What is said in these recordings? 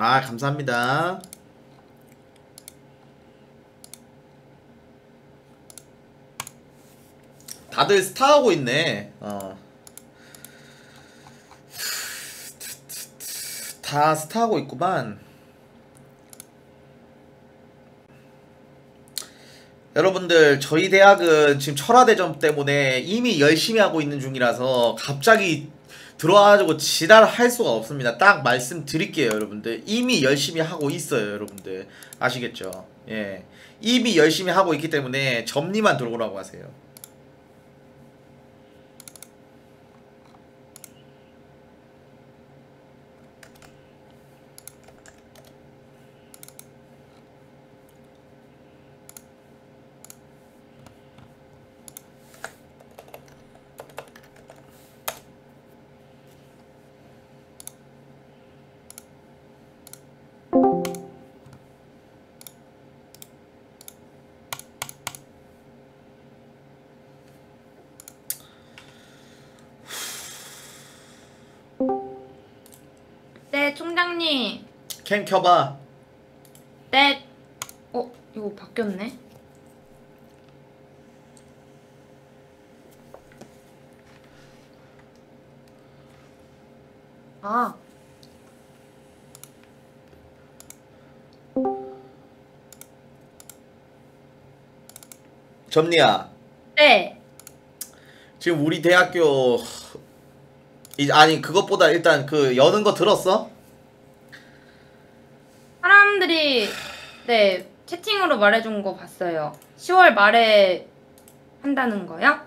아 감사합니다. 다들 스타하고 있네. 어. 다 스타하고 있구만. 여러분들 저희 대학은 지금 철화대전 때문에 이미 열심히 하고 있는 중이라서 갑자기 들어와가지고 지랄할 수가 없습니다. 딱 말씀드릴게요, 여러분들. 이미 열심히 하고 있어요, 여러분들. 아시겠죠? 예. 이미 열심히 하고 있기 때문에 점리만 들어오라고 하세요. 캠 켜봐. 네. 어, 이거 바뀌었네. 아, 점리야. 네. 지금 우리 대학교 이- 아니 그것보다 일단 그 여는 거 들었어? 사람들이 네, 말해준 거 봤어요. 10월 말에 한다는 거요?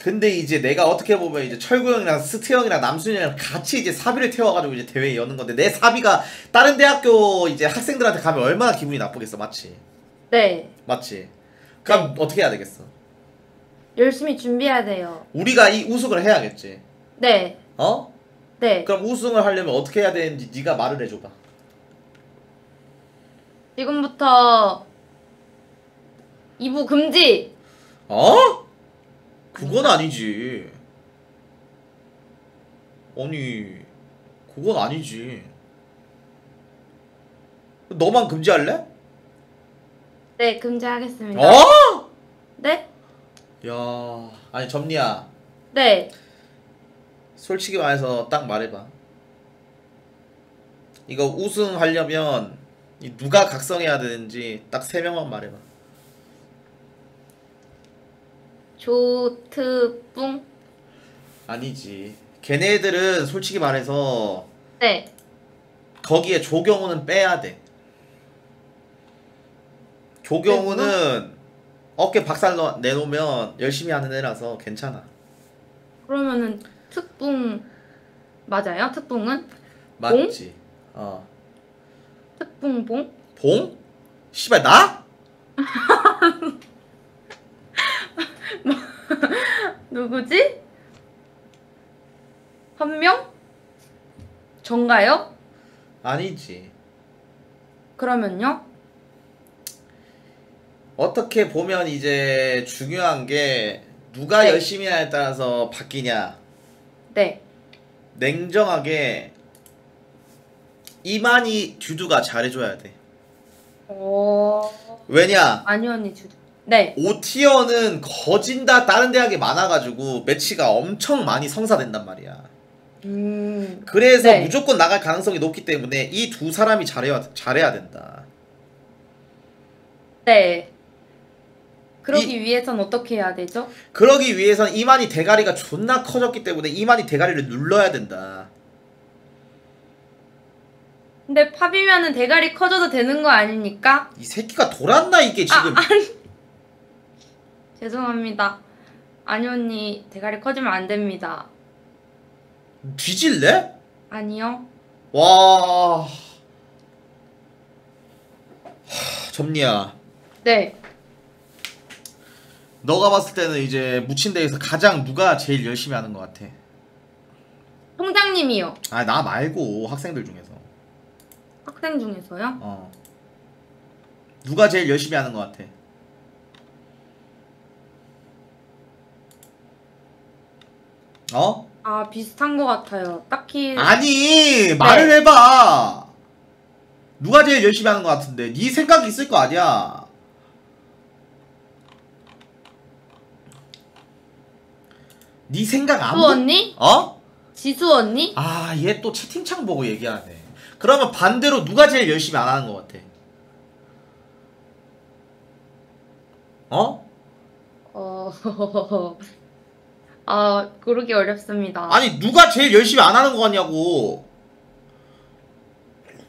근데 이제 내가 어떻게 보면 이제 철구 형이랑 스트 형이랑 남순이 형이랑 같이 이제 사비를 태워가지고 이제 대회 여는 건데 내 사비가 다른 대학교 이제 학생들한테 가면 얼마나 기분이 나쁘겠어 맞지? 네. 맞지? 그럼 어떻게 해야 되겠어? 열심히 준비해야 돼요. 우리가 이 우승을 해야겠지 네. 어? 네. 그럼 우승을 하려면 어떻게 해야 되는지 네가 말을 해줘봐 지금부터 2부 금지. 어? 그건 아니지 아니 그건 아니지 너만 금지할래? 네, 금지하겠습니다. 어? 네? 야, 아니 점리야, 네. 솔직히 말해서 딱 말해봐. 이거 우승하려면 이 누가 각성해야 되는지 딱 세 명만 말해봐. 조트뿡. 아니지. 걔네들은 솔직히 말해서 네. 거기에 조경우는 빼야 돼. 조경우는 어깨 박살 너- 내놓으면 열심히 하는 애라서 괜찮아. 그러면은 특뿡 맞아요? 특뿡은? 맞지? 어. 특뿡봉? 봉? 씨발 나? 누구지? 한 명? 전가요? 아니지. 그러면요? 어떻게 보면 이제 중요한 게 누가 네. 열심히 하냐에 따라서 바뀌냐. 네. 냉정하게 이만희 듀두가 잘해줘야 돼. 어... 왜냐? 아니 언니 주. 네. 5티어는 거진다 다른 대학이 많아가지고 매치가 엄청 많이 성사된단 말이야. 음. 그래서 네. 무조건 나갈 가능성이 높기 때문에 이 두 사람이 잘해야, 잘해야 된다. 네. 그러기 위해선 어떻게 해야 되죠? 그러기 위해선 이만희 대가리가 존나 커졌기 때문에 이만희 대가리를 눌러야 된다. 근데 팝이면은 대가리 커져도 되는 거 아닙니까? 이 새끼가 돌았나 이게 지금 아. 죄송합니다. 아니 언니 대가리 커지면 안 됩니다. 뒤질래? 아니요. 와 하, 점리야 네. 너가 봤을 때는 이제 무친대에서 가장 누가 제일 열심히 하는 것 같아 통장님이요. 아 나 말고 학생들 중에서 학생 중에서요? 어 누가 제일 열심히 하는 것 같아 어? 아 비슷한 거 같아요. 딱히 아니 말을 해봐 누가 제일 열심히 하는 것 같은데 네 생각이 있을 거 아니야 네 생각 안수 보... 언니? 어? 지수 언니? 아 얘 또 채팅창 보고 얘기하네 그러면 반대로 누가 제일 열심히 안 하는 것 같아 어? 어, 아, 고르기 어렵습니다. 아니 누가 제일 열심히 안 하는 것 같냐고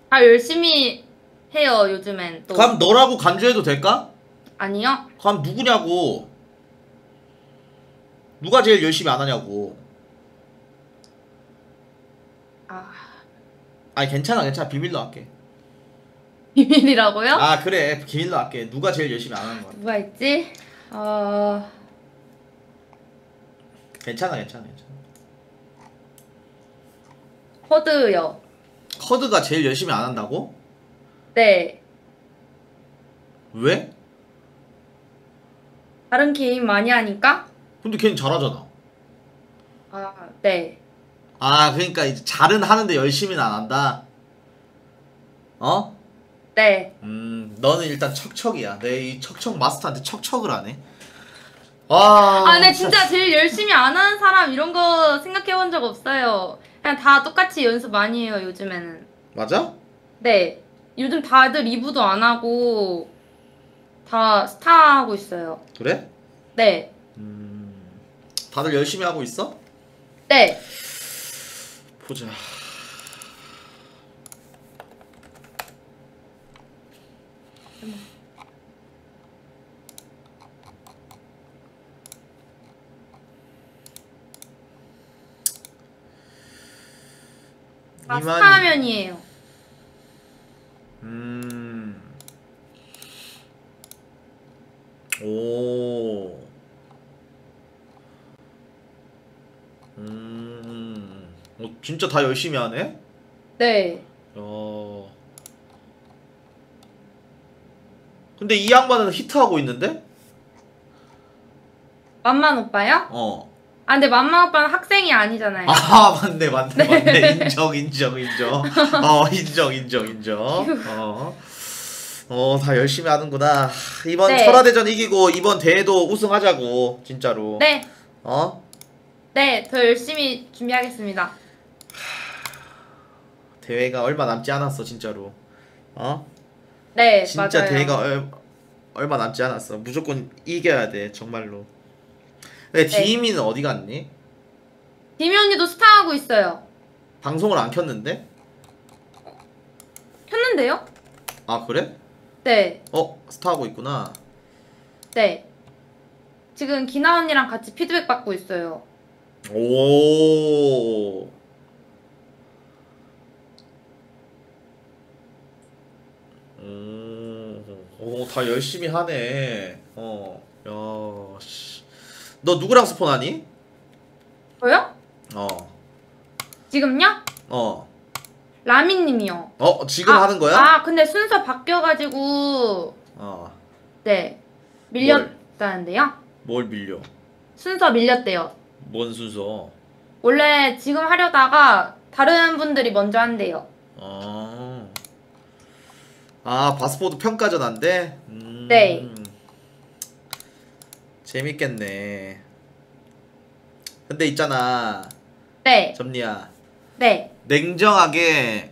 다 열심히 해요, 요즘엔 또. 그럼 너라고 간주해도 될까? 아니요? 그럼 누구냐고 누가 제일 열심히 안 하냐고 아니 괜찮아 괜찮아 비밀로 할게 비밀이라고요? 아 그래 비밀로 할게 누가 제일 열심히 안 하는 거야 누가 있지? 어, 괜찮아 괜찮아 괜찮아 코드요. 커드가 제일 열심히 안 한다고? 네. 왜? 다른 게임 많이 하니까? 근데 걔는 잘하잖아 아, 네. 아 그러니까 이제 잘은 하는데 열심히는 안 한다 어? 네. 음 너는 일단 척척이야 내 이 척척 마스터한테 척척을 하네 아 아, 근데 진짜 제일 열심히 안 하는 사람 이런 거 생각해 본 적 없어요. 그냥 다 똑같이 연습 많이 해요, 요즘에는. 맞아? 네. 요즘 다들 리뷰도 안 하고 다 스타 하고 있어요. 그래? 네. 음 다들 열심히 하고 있어? 네. 보자 다 이만희. 스타면이에요. 음. 오. 음. 어, 진짜 다 열심히 하네? 네. 어. 근데 이 양반은 히트하고 있는데? 맘만 오빠요? 어. 아, 근데 맘만 오빠는 학생이 아니잖아요. 아, 맞네, 맞네, 맞네. 인정, 인정, 인정. 어, 인정, 인정, 인정. 어. 어, 다 열심히 하는구나. 이번 네. 철화대전 이기고 이번 대회도 우승하자고, 진짜로. 네. 어? 네. 더 열심히 준비하겠습니다. 대회가 얼마 남지 않았어, 진짜로. 어? 네. 진짜 맞아요. 대회가 얼, 얼마 남지 않았어. 무조건 이겨야 돼, 정말로. 근데 네. 디미는 어디 갔니? 디미 언니도 스타 하고 있어요. 방송을 안 켰는데? 켰는데요? 아, 그래? 네. 어, 스타 하고 있구나. 네. 지금 기나 언니랑 같이 피드백 받고 있어요. 오. 음, 오, 다 열심히 하네. 어, 야, 씨. 너 누구랑 스폰하니? 저요? 어, 지금요? 어, 라미님이요. 어, 지금 아, 하는 거야? 아, 근데 순서 바뀌어가지고 어, 네 밀렸다는데요? 뭘 밀려? 순서 밀렸대요. 뭔 순서? 원래 지금 하려다가 다른 분들이 먼저 한대요. 어, 아, 바스포드 평가전 한대? 음, 네. 재밌겠네. 근데 있잖아, 네, 점니야. 네, 냉정하게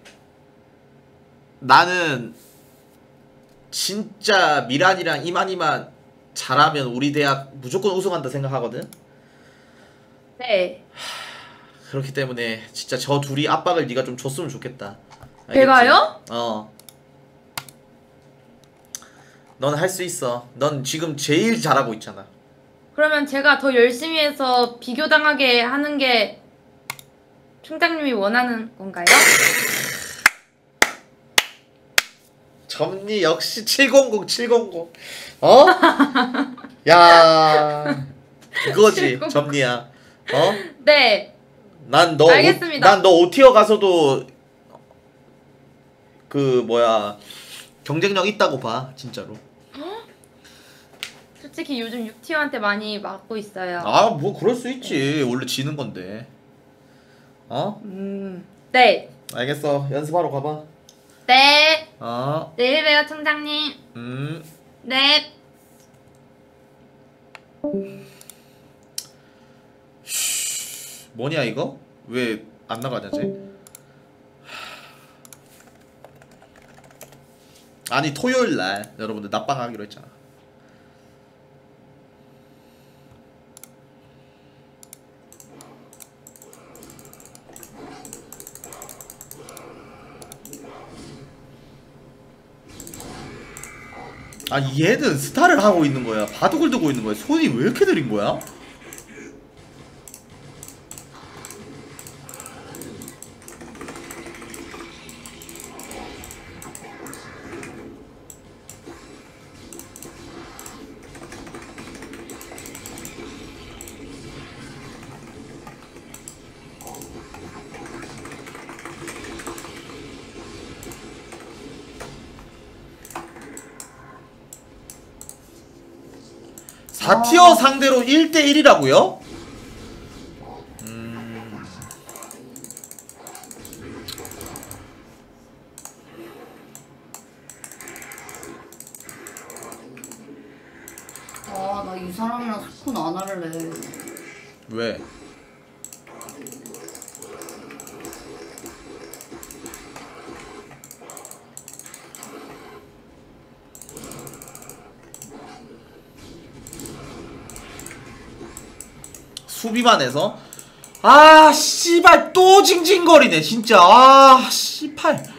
나는 진짜 미란이랑 이만희만 잘하면 우리 대학 무조건 우승한다 생각하거든. 네. 그렇기 때문에 진짜 저 둘이 압박을 네가 좀 줬으면 좋겠다. 알겠지? 제가요? 어. 넌 할 수 있어. 넌 지금 제일 잘하고 있잖아. 그러면 제가 더 열심히 해서 비교당하게 하는 게 총장님이 원하는 건가요? 점니 역시 700 700. 어? 야. 그거지, 700. 점니야. 어? 네, 난 너. 난 너 오티어 가서도 그 뭐야 경쟁력 있다고 봐, 진짜로. 솔직히 요즘 6티어한테 많이 맞고 있어요. 아, 뭐 그럴 수 있지. 원래 지는 건데. 어? 음, 네, 알겠어. 연습하러 가봐. 네. 어, 내일 봬요 총장님. 음. 네. 뭐냐 이거? 왜 안 나가냐지? 아니 토요일 날 여러분들 낮방 하기로 했잖아. 아 얘는 스타를 하고 있는 거야. 바둑을 두고 있는 거야. 손이 왜 이렇게 느린 거야? 티어 상대로 1대1이라고요? 아, 나 이 사람이랑 스콘 안 할래. 왜? 수비만 해서. 아 씨발 또 징징거리네 진짜. 아 씨발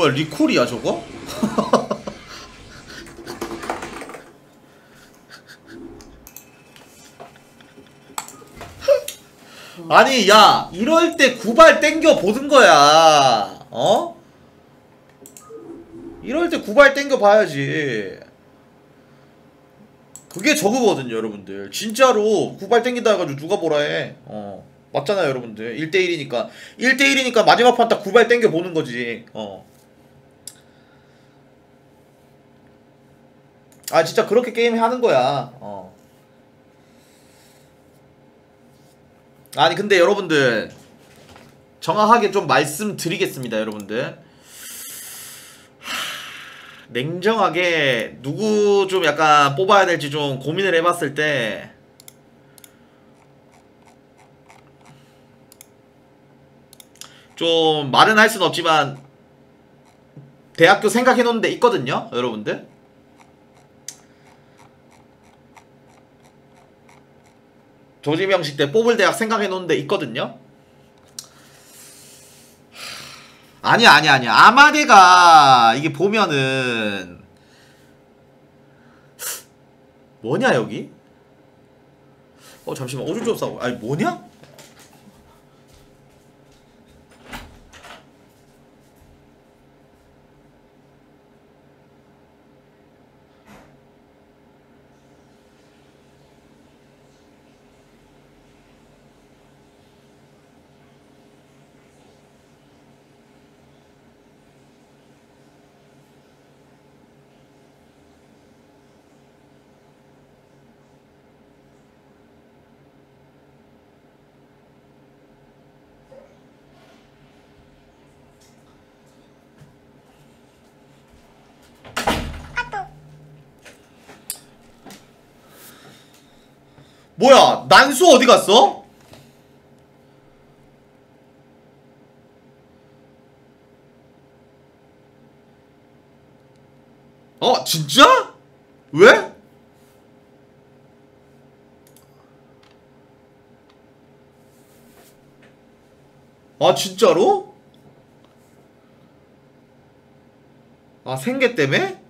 뭐야 리콜이야 저거? 아니 야 이럴 때 구발 땡겨 보는 거야 어? 이럴 때 구발 땡겨 봐야지 그게 저그거든요 여러분들 진짜로 구발 땡긴다 해가지고 누가 뭐라 해 어. 맞잖아요 여러분들 1대1이니까 1대1이니까 마지막 판 딱 구발 땡겨 보는 거지 어. 아 진짜 그렇게 게임 하는 거야. 어. 아니 근데 여러분들 정확하게 좀 말씀드리겠습니다 여러분들. 하, 냉정하게 누구 좀 약간 뽑아야 될지 좀 고민을 해봤을 때. 좀 말은 할 순 없지만 대학교 생각해 놓은 데 있거든요 여러분들 조지명식 때 뽑을 대학 생각해 놓은 데 있거든요? 아니야 아니야 아니야. 아마데가 이게 보면은 뭐냐 여기? 어 잠시만. 오줌 좀 싸고. 아니 뭐냐 뭐야 난수 어디 갔어? 어 진짜? 왜? 아 진짜로? 아 생계 때문에?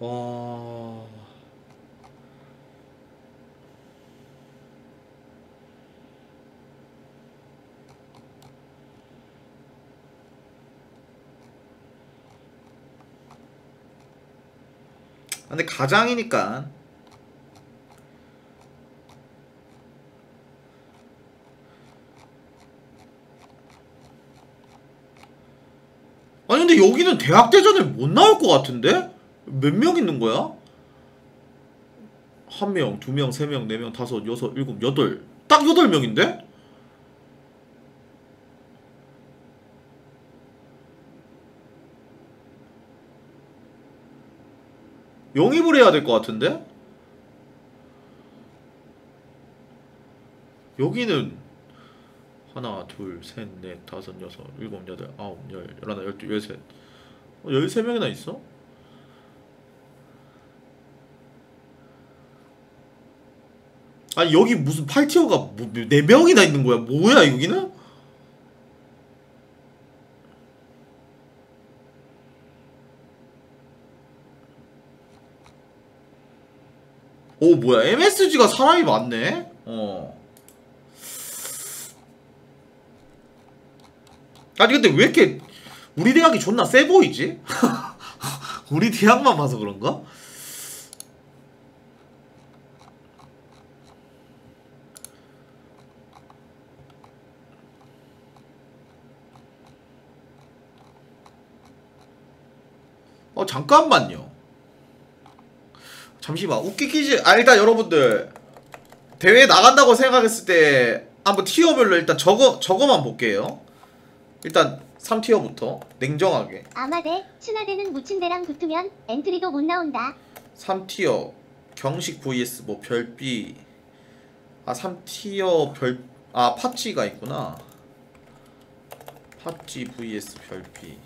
와... 근데 가장이니까 아니 근데 여기는 대학대전을 못 나올 것 같은데? 몇 명 있는 거야? 한 명, 두 명, 세 명, 네 명, 다섯, 여섯, 일곱, 여덟 딱 여덟 명인데? 영입을 해야 될 것 같은데? 여기는 하나, 둘, 셋, 넷, 다섯, 여섯, 일곱, 여덟, 아홉, 열, 열하나, 열둘, 열셋 어, 열세 명이나 있어? 아니 여기 무슨 8티어가 뭐, 4명이나 있는 거야 뭐야 여기는? 뭐야 MSG가 사람이 많네 어 아니 근데 왜 이렇게 우리 대학이 존나 세 보이지? 우리 대학만 봐서 그런가? 어 잠깐만요 잠시만 웃기기지 아 일단 여러분들 대회 나간다고 생각했을 때 한번 티어별로 일단 저거 저거만 볼게요. 일단 3티어부터 냉정하게. 아마대, 친화대는 묻힌대랑 붙으면 엔트리도 못 나온다. 3티어 경식 vs 뭐 별비. 아 3티어 별 아 파찌가 있구나. 파찌 vs 별비.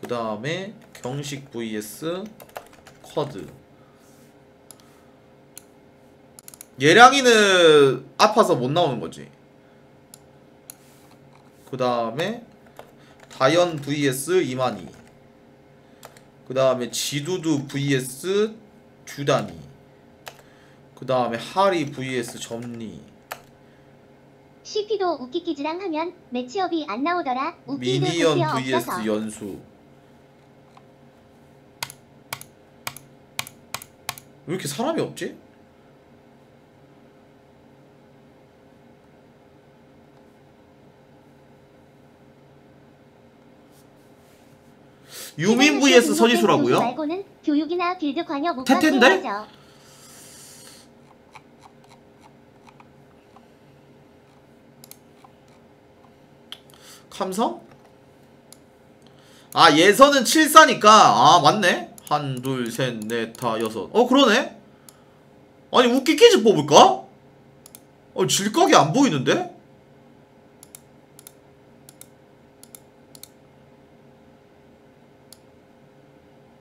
그 다음에 경식 vs 쿼드 예량이는 아파서 못 나오는 거지 그 다음에 다현 vs 이만희 그 다음에 지두두 vs 듀다니 그 다음에 하리 vs 점리 CP도 우키키즈랑 하면 매치업이 안 나오더라. 미니언 vs 없어서. 연수 왜 이렇게 사람이 없지? 유민 vs 서지수라고요? 말고는 교육이나 빌드 관여 못 태태인데? 받게 하죠. 감성? 아 예선은 7사니까 아 맞네 한 둘 셋 넷 다 여섯 어 그러네 아니 웃기키즈 뽑을까? 어 질각이 안 보이는데?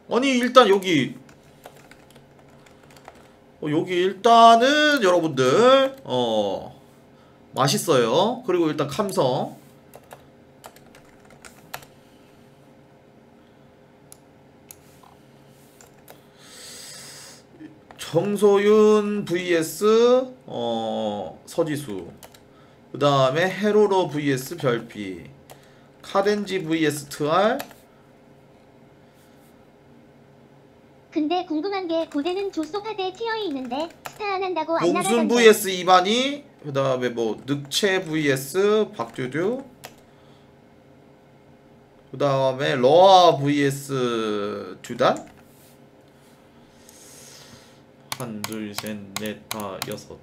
아니 일단 여기. 어, 여기 일단은 여러분들 어 맛있어요. 그리고 일단 감성. 정소윤 vs 어 서지수. 그 다음에 헤로로 vs 별피 카덴지 vs 트알 근데 궁금한 게 고대는 조소파대 티어에 있는데 스타 안 한다고 안 용순 나가던데. vs 이반이 그 다음에 뭐 늑체 vs 박듀듀 그 다음에 러아 vs 듀단? 한둘셋넷다 여섯.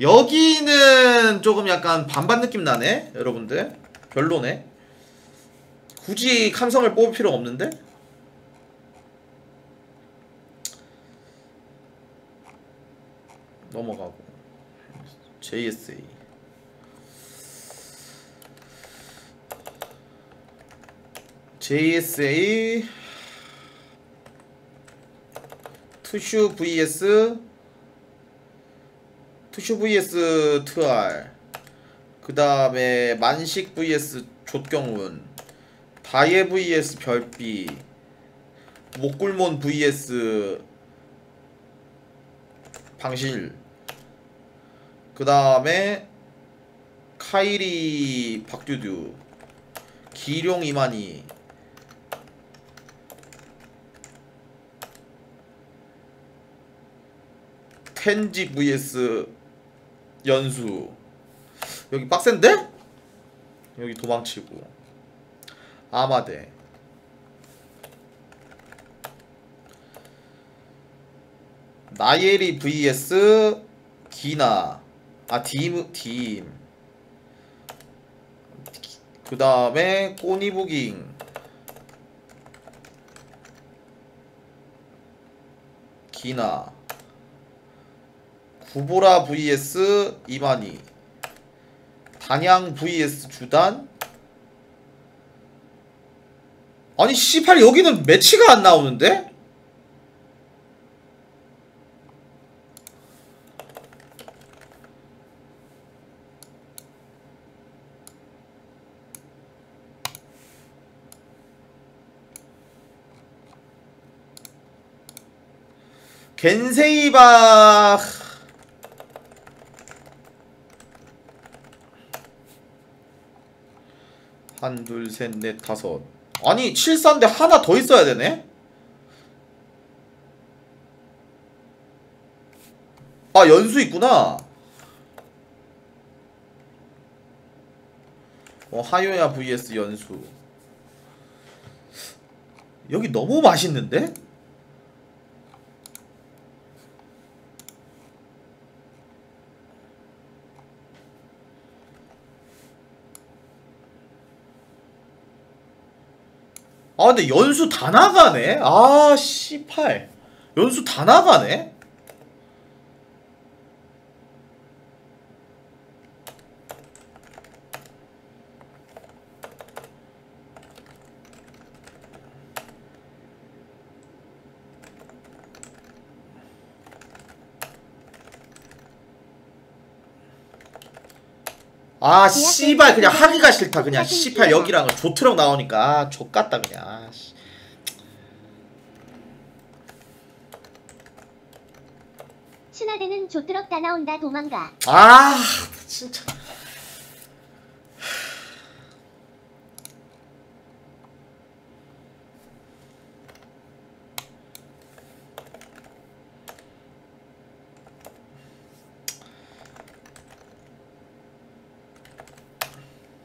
여기는 조금 약간 반반 느낌 나네 여러분들. 별로네. 굳이 감성을 뽑을 필요 없는데 넘어가고. JSA JSA 투슈 vs 투슈 vs 트알. 그 다음에 만식 vs 족경운 다예 vs 별비 목굴몬 vs 방실 그 다음에 카이리 박듀듀 기룡 이만희. 텐지 vs 연수. 여기 빡센데? 여기 도망치고. 아마데. 나예리 vs 기나. 아 딤 딤. 그 다음에 꼬니 부깅 기나 구보라 vs 이만희 단양 vs 주단 아니 씨발 여기는 매치가 안 나오는데? 겐세이바 한, 둘, 셋, 넷, 다섯 아니 7사인데 하나 더 있어야 되네? 아 연수 있구나 어 하요야 vs 연수 여기 너무 맛있는데? 아 근데 연수 다 나가네. 아 씨팔. 연수 다 나가네. 아 씨발 그냥 하기가 싫다. 그냥 씨팔 여기랑은 조트럭 나오니까 아 족같다 그냥 아, 씨. 신화대는 조트럭 다 나온다 도망가. 아 진짜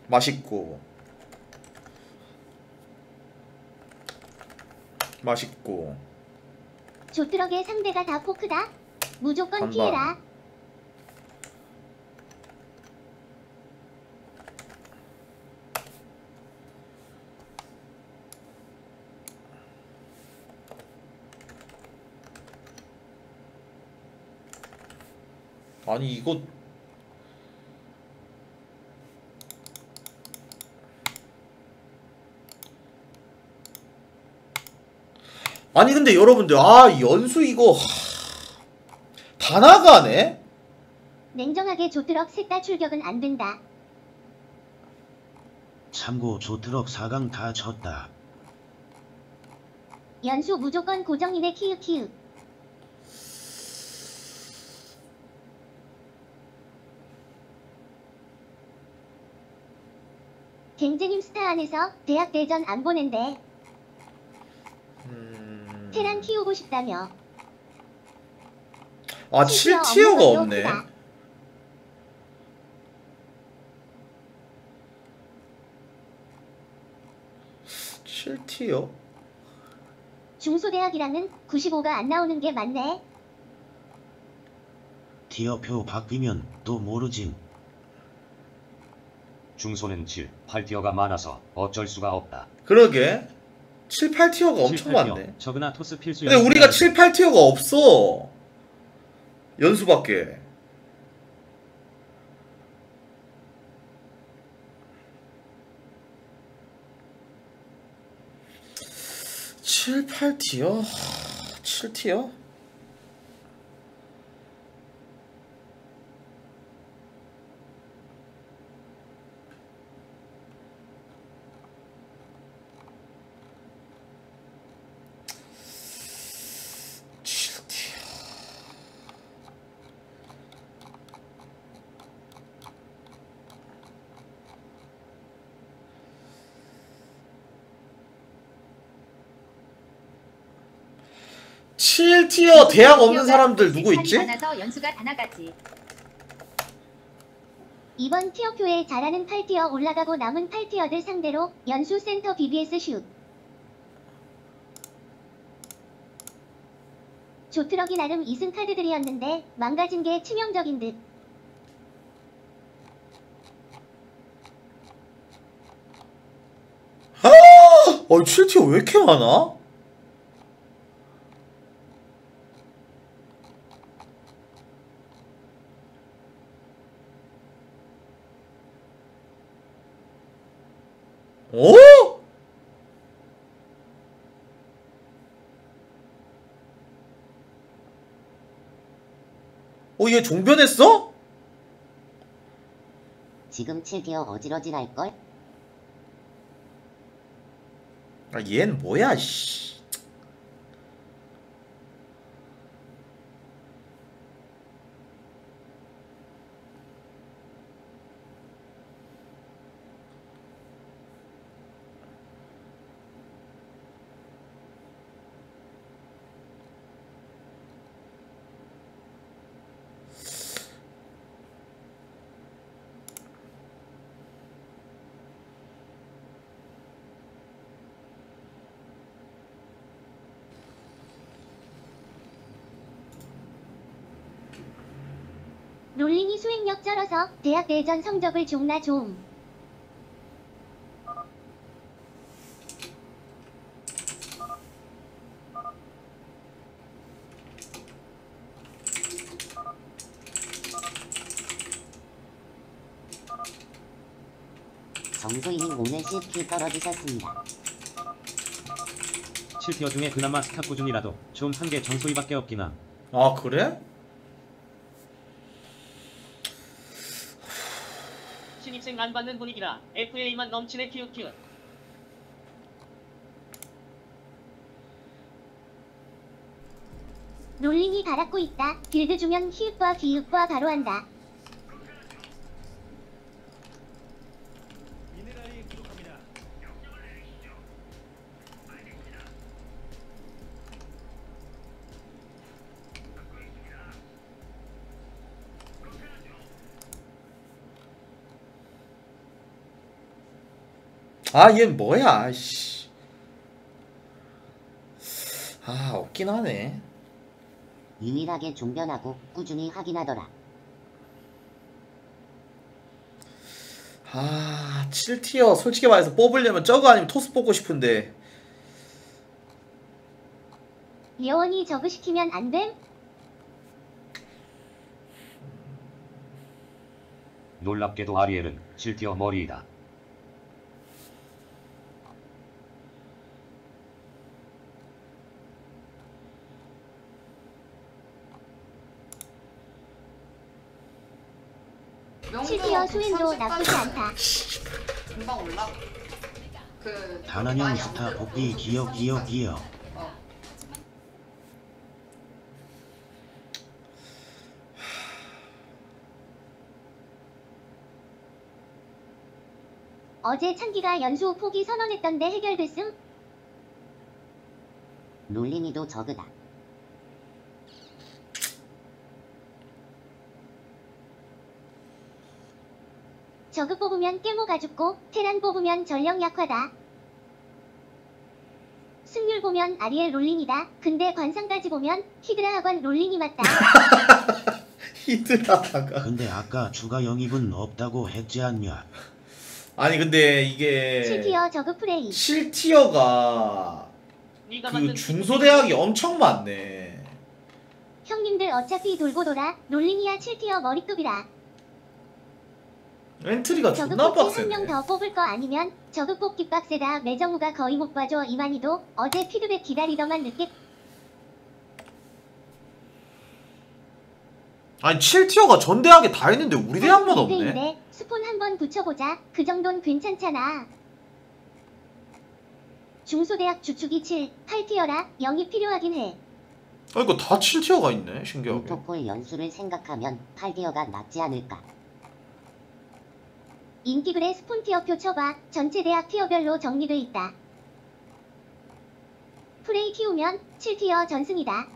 맛있고 맛있고 조트럭의 상대가 다 포크다. 무조건 반반. 피해라. 아니 이거 아니 근데 여러분들 아 연수 이거 하... 다 나가네 냉정하게 조트럭 셋 다 출격은 안 된다. 참고 조트럭 4강 다 졌다. 연수 무조건 고정이네 키읔 키읔. 갱제님 스타 안에서 대학 대전 안 보낸대. 음... 테란 키우고 싶다며. 아 심지어 7티어가 업무도 없네 7티어? 중소대학이랑은 95가 안 나오는 게 맞네. 티어표 바뀌면 또 모르진. 중소는 7, 8티어가 많아서 어쩔 수가 없다. 그러게 7, 8티어가 엄청 많네 저그나 토스 필수 근데 우리가 7, 8티어가 없어 연수밖에 칠, 8티어? 7티어? 칠티어 7 티어 대학 없는 사람들 누구 있지? 이번 티어표에 잘하는 8티어 올라가고 남은 8티어들 상대로 연수 센터 BBS 슛. 조트럭이 나름 2승 카드들이었는데 망가진 게 치명적인 듯. 어 7티어 왜 이렇게 많아? 어? 어, 얘 종변했어? 지금 7티어 어지러질할걸? 아, 얜 뭐야, 씨. 수행력 쩔어서 대학 대전 성적을 존나 좀. 정소희님 오늘 10킬 떨어지셨습니다. 7tier 중에 그나마 스타 꾸준히라도 좀한게 정소희밖에 없긴 함. 아, 그래? 신입생 안 받는 분위기라 FA만 넘치네 키우키우 롤링이 갈았고 있다. 빌드 주면 히읗과 기읗과 바로 한다. 아, 얘 뭐야, 씨. 아, 없긴 하네. 유일하게 종변하고 꾸준히 하긴 하더라. 아, 7티어 솔직히 말해서 뽑으려면 저거 아니면 토스 뽑고 싶은데. 예원이 저그 시키면 안 됨? 놀랍게도 아리엘은 7티어 머리이다. 실티어 수행도 나쁘지 않다. 금방 올라. 그 단한형 많이 스타 안 복귀 기억 기억 기억 어. 어제 창기가 연수 포기 선언했던데 해결됐음? 롤링이도 저그다. 저그 뽑으면 깨모가 죽고 테란 뽑으면 전력 약화다. 승률 보면 아리엘 롤링이다. 근데 관상까지 보면 히드라 학원 롤링이 맞다. 히드라다가. 근데 아까 추가 영입은 없다고 했지 않냐 아니, 근데 이게. 7티어 저그 프레이. 7티어가 네가 그 중소대학이 엄청 많네. 형님들 어차피 돌고 돌아 롤링이야 7티어 머리급이라. 엔트리가 존나 뽑기 한명 빡세네. 더 뽑을 거 아니면 저그 뽑기 빡세다. 매정우가 거의 못 봐줘. 이만희도 어제 피드백 기다리더만 늦게 아니, 7tier가 전 대학에 다 있는데 우리 대학만 없네. 인데 스폰 한번 붙여보자. 그 정도는 괜찮잖아. 중소대학 주축이 7, 8tier라 영이 필요하긴 해. 아, 이거 다 7tier가 있네, 신기하게. 오토폴 연수를 생각하면 8tier가 낫지 않을까. 인기글의 스폰 tier표 쳐봐. 전체 대학 tier별로 정리돼 있다. 프레이 키우면 7tier 전승이다.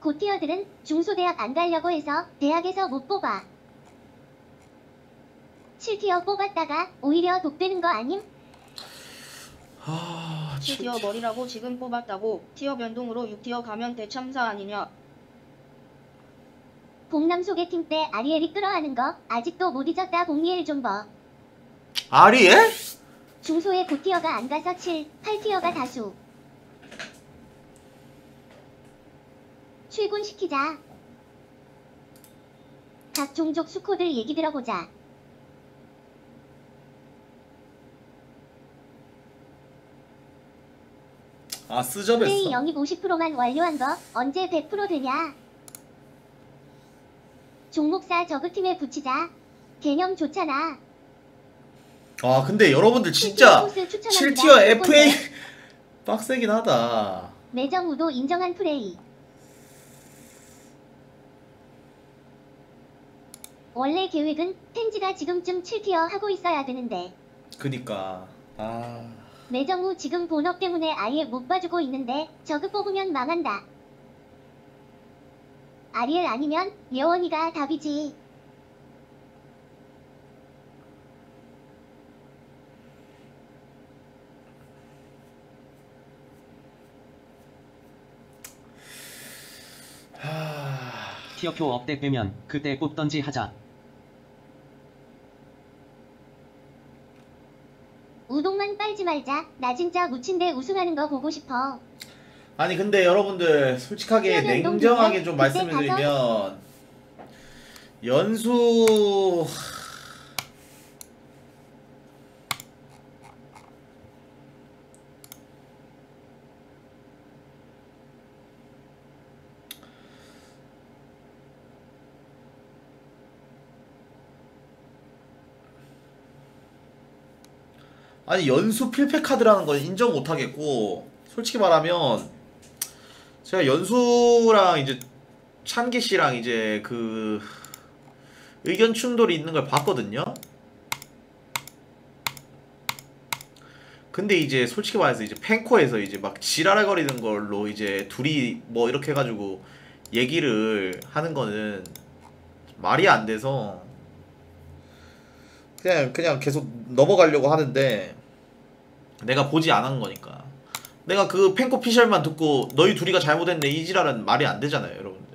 고티어들은 중소대학 안 가려고 해서 대학에서 못 뽑아. 7티어 뽑았다가 오히려 독되는 거 아님? 아, 7티어 머리라고 지금 뽑았다고 티어 변동으로 6티어 가면 대참사 아니냐 봉남 소개팅 때 아리엘이 끌어하는 거 아직도 못 잊었다 봉리엘 좀버. 아리에? 중소의 고티어가 안 가서 7, 8티어가 다수. 출근시키자. 각 종족 수코들 얘기 들어보자. 아, 플레이 쓰접했어. 영입 50%만 완료한 거 언제 100% 되냐? 종목사 저그팀에 붙이자. 개념 좋잖아. 아, 근데 여러분들 진짜 코스 추천합니다. 7티어 FA 첫 번째, 빡세긴 하다. 매정우도 인정한 플레이. 원래 계획은 텐지가 지금쯤 7티어 하고 있어야 되는데 그니까. 아. 매정우 지금 본업 때문에 아예 못 봐주고 있는데 저그 뽑으면 망한다. 아리엘 아니면 예원이가 답이지. 하... 티어표 빼면 그때 뽑던지 하자. 우동만 빨지 말자. 나 진짜 묻힌데 우승하는 거 보고 싶어. 아니 근데 여러분들 솔직하게 냉정하게 좀 말씀을 드리면 연수 아니 연수 필패 카드라는 건 인정 못 하겠고 솔직히 말하면 제가 연수랑 이제 찬기 씨랑 이제 그 의견 충돌이 있는 걸 봤거든요. 근데 이제 솔직히 말해서 이제 팬코에서 이제 막 지랄거리는 걸로 이제 둘이 뭐 이렇게 해가지고 얘기를 하는 거는 말이 안 돼서 그냥 그냥 계속 넘어가려고 하는데 내가 보지 않은 거니까 내가 그 팬코 피셜만 듣고 너희 둘이가 잘못했네 이 지랄은 말이 안 되잖아요 여러분들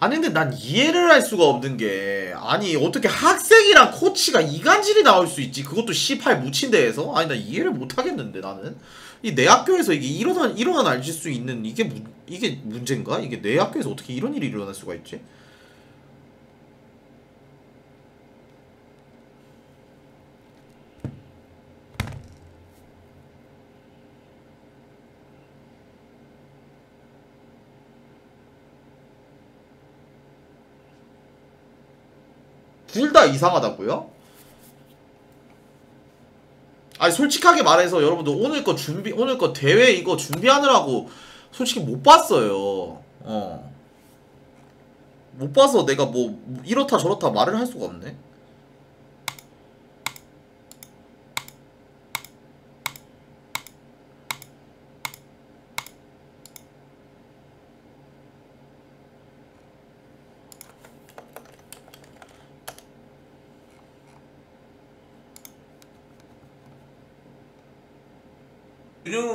아니 근데 난 이해를 할 수가 없는 게 아니 어떻게 학생이랑 코치가 이간질이 나올 수 있지? 그것도 18 묻힌 데에서? 아니 나 이해를 못 하겠는데 나는. 이 내 학교에서 이게 일어난 일어난 알질 수 있는 이게 문, 이게 문제인가? 이게 내 학교에서 어떻게 이런 일이 일어날 수가 있지 이상하다고요? 아니 솔직하게 말해서 여러분들 오늘 거 준비 오늘 거 대회 이거 준비하느라고 솔직히 못 봤어요. 어. 못 봐서 내가 뭐 이렇다 저렇다 말을 할 수가 없네.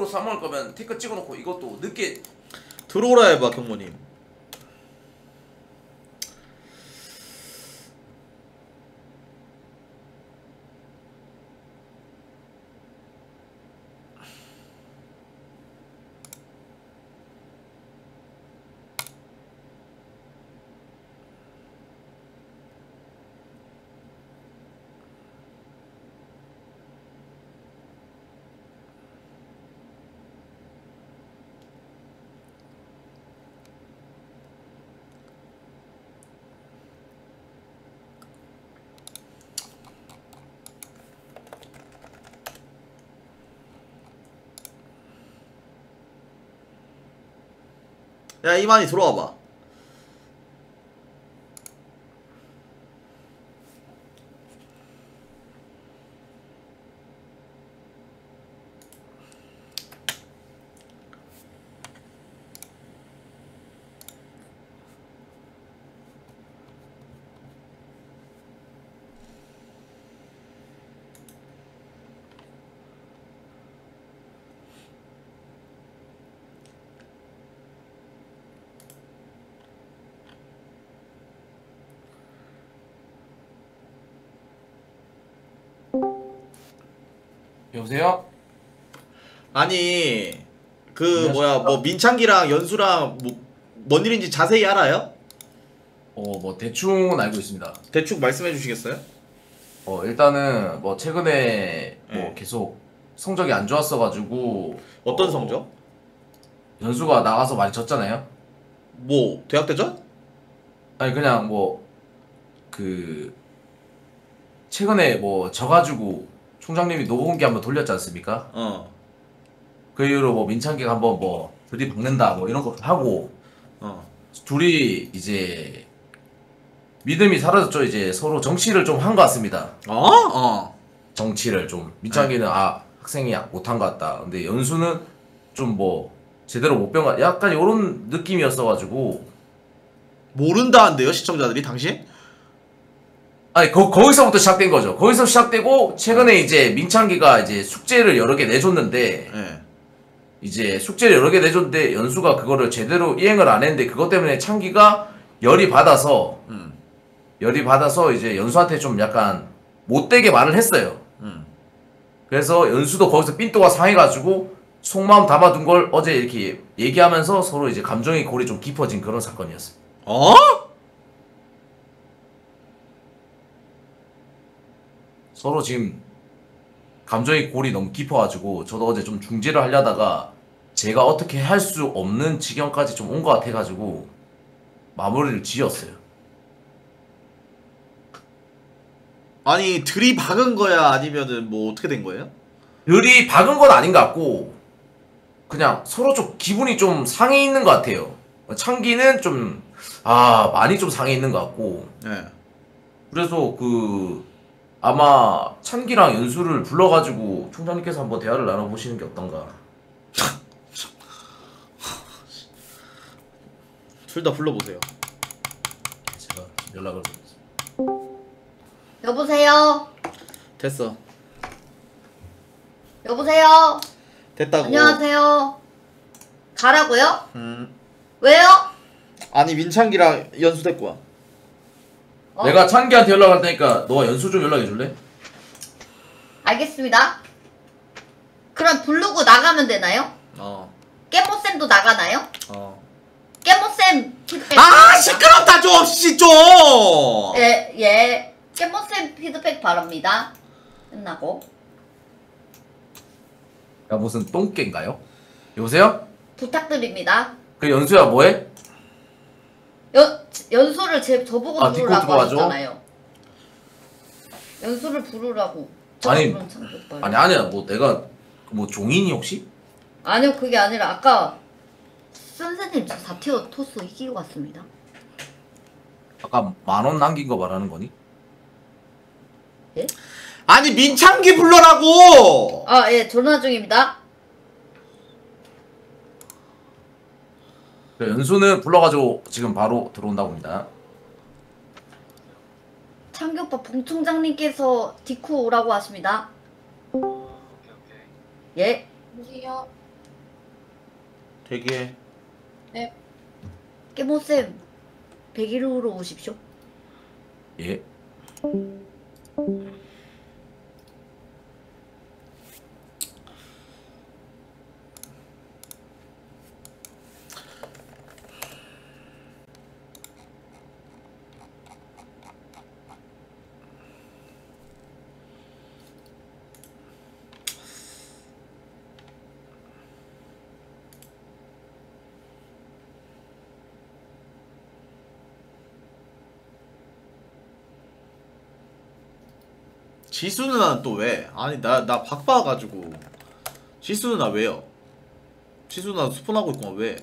사 먹을 거면 티켓 찍어놓고 이것도 늦게 들어오라 해봐 경모님. 야 이만희 들어와봐 여보세요? 아니 그? 뭐야 뭐 민창기랑 연수랑 뭐, 뭔 일인지 자세히 알아요? 어 뭐 대충은 알고 있습니다. 대충 말씀해 주시겠어요? 어 일단은 뭐 최근에 뭐 네. 계속 성적이 안 좋았어가지고 어떤 어, 성적? 연수가 나가서 많이 졌잖아요. 뭐 대학 대전? 아니 그냥 뭐 그 최근에 뭐 져가지고 총장님이 노공기 한번 돌렸지 않습니까? 어 그 이후로 뭐 민창기가 한번 뭐 들이박는다 뭐 이런 거 하고 어. 둘이 이제 믿음이 사라졌죠. 이제 서로 정치를 좀 한 것 같습니다. 어? 어. 정치를 좀 민창기는 아 학생이 못한 것 같다. 근데 연수는 좀 뭐 제대로 못 배운 것 같- 약간 이런 느낌이었어가지고 모른다는데요 시청자들이 당신? 아니 거, 거기서부터 시작된 거죠. 거기서 시작되고 최근에 이제 민창기가 이제 숙제를 여러 개 내줬는데 예. 이제 숙제를 여러 개 내줬는데 연수가 그거를 제대로 이행을 안 했는데 그것 때문에 창기가 열이 받아서 음. 열이 받아서 이제 연수한테 좀 약간 못되게 말을 했어요. 음. 그래서 연수도 거기서 삔또가 상해가지고 속마음 담아둔 걸 어제 이렇게 얘기하면서 서로 이제 감정의 골이 좀 깊어진 그런 사건이었어요. 어? 서로 지금 감정의 골이 너무 깊어가지고 저도 어제 좀 중지를 하려다가 제가 어떻게 할 수 없는 지경까지 좀 온 것 같아가지고 마무리를 지었어요. 아니 들이박은 거야 아니면은 뭐 어떻게 된 거예요? 들이 박은 건 아닌 것 같고 그냥 서로 좀 기분이 좀 상해 있는 것 같아요. 창기는 좀 아 많이 좀 상해 있는 것 같고 예. 그래서 그 아마 찬기랑 연수를 불러가지고 총장님께서 한번 대화를 나눠보시는 게 어떤가. 둘 다 불러보세요. 제가 연락을 드렸습니다. 여보세요? 됐어. 여보세요? 됐다고. 안녕하세요? 가라고요? 음. 왜요? 아니 민창기랑 연수 데리고 와. 어? 내가 찬기한테 연락할 테니까 너가 연수 좀 연락해 줄래? 알겠습니다. 그럼 부르고 나가면 되나요? 어. 깨모쌤도 나가나요? 어. 깨모쌤 피드백 아. 시끄럽다 좀 씨 좀. 예, 예. 깨모쌤 피드백 바랍니다. 끝나고. 야 무슨 똥개인가요? 여보세요? 부탁드립니다. 그 연수야 뭐해? 연, 연수를 제, 저보고 아, 뒷골 부르라고 들어와줘? 하셨잖아요. 연수를 부르라고. 아니, 부르면 참 좋을까요? 아니 아니야 뭐 내가 뭐 종인이 혹시? 아니요, 그게 아니라 아까 선생님 저 4티어 토스 이기고 왔습니다. 아까 만 원 남긴 거 말하는 거니? 아니 민창기 불러라고. 아, 예, 전화 중입니다. 그 연수는 불러가지고 지금 바로 들어온다고 합니다. 창기 오빠 봉총장님께서 디코 오라고 하십니다. 예. 여보세요? 되게 깨모쌤 101호로 오십시오. 예. 지수 누나는 또 왜? 아니 나 나 박봐가지고 지수 누나 왜요? 지수 누나 스폰하고 있구만 왜?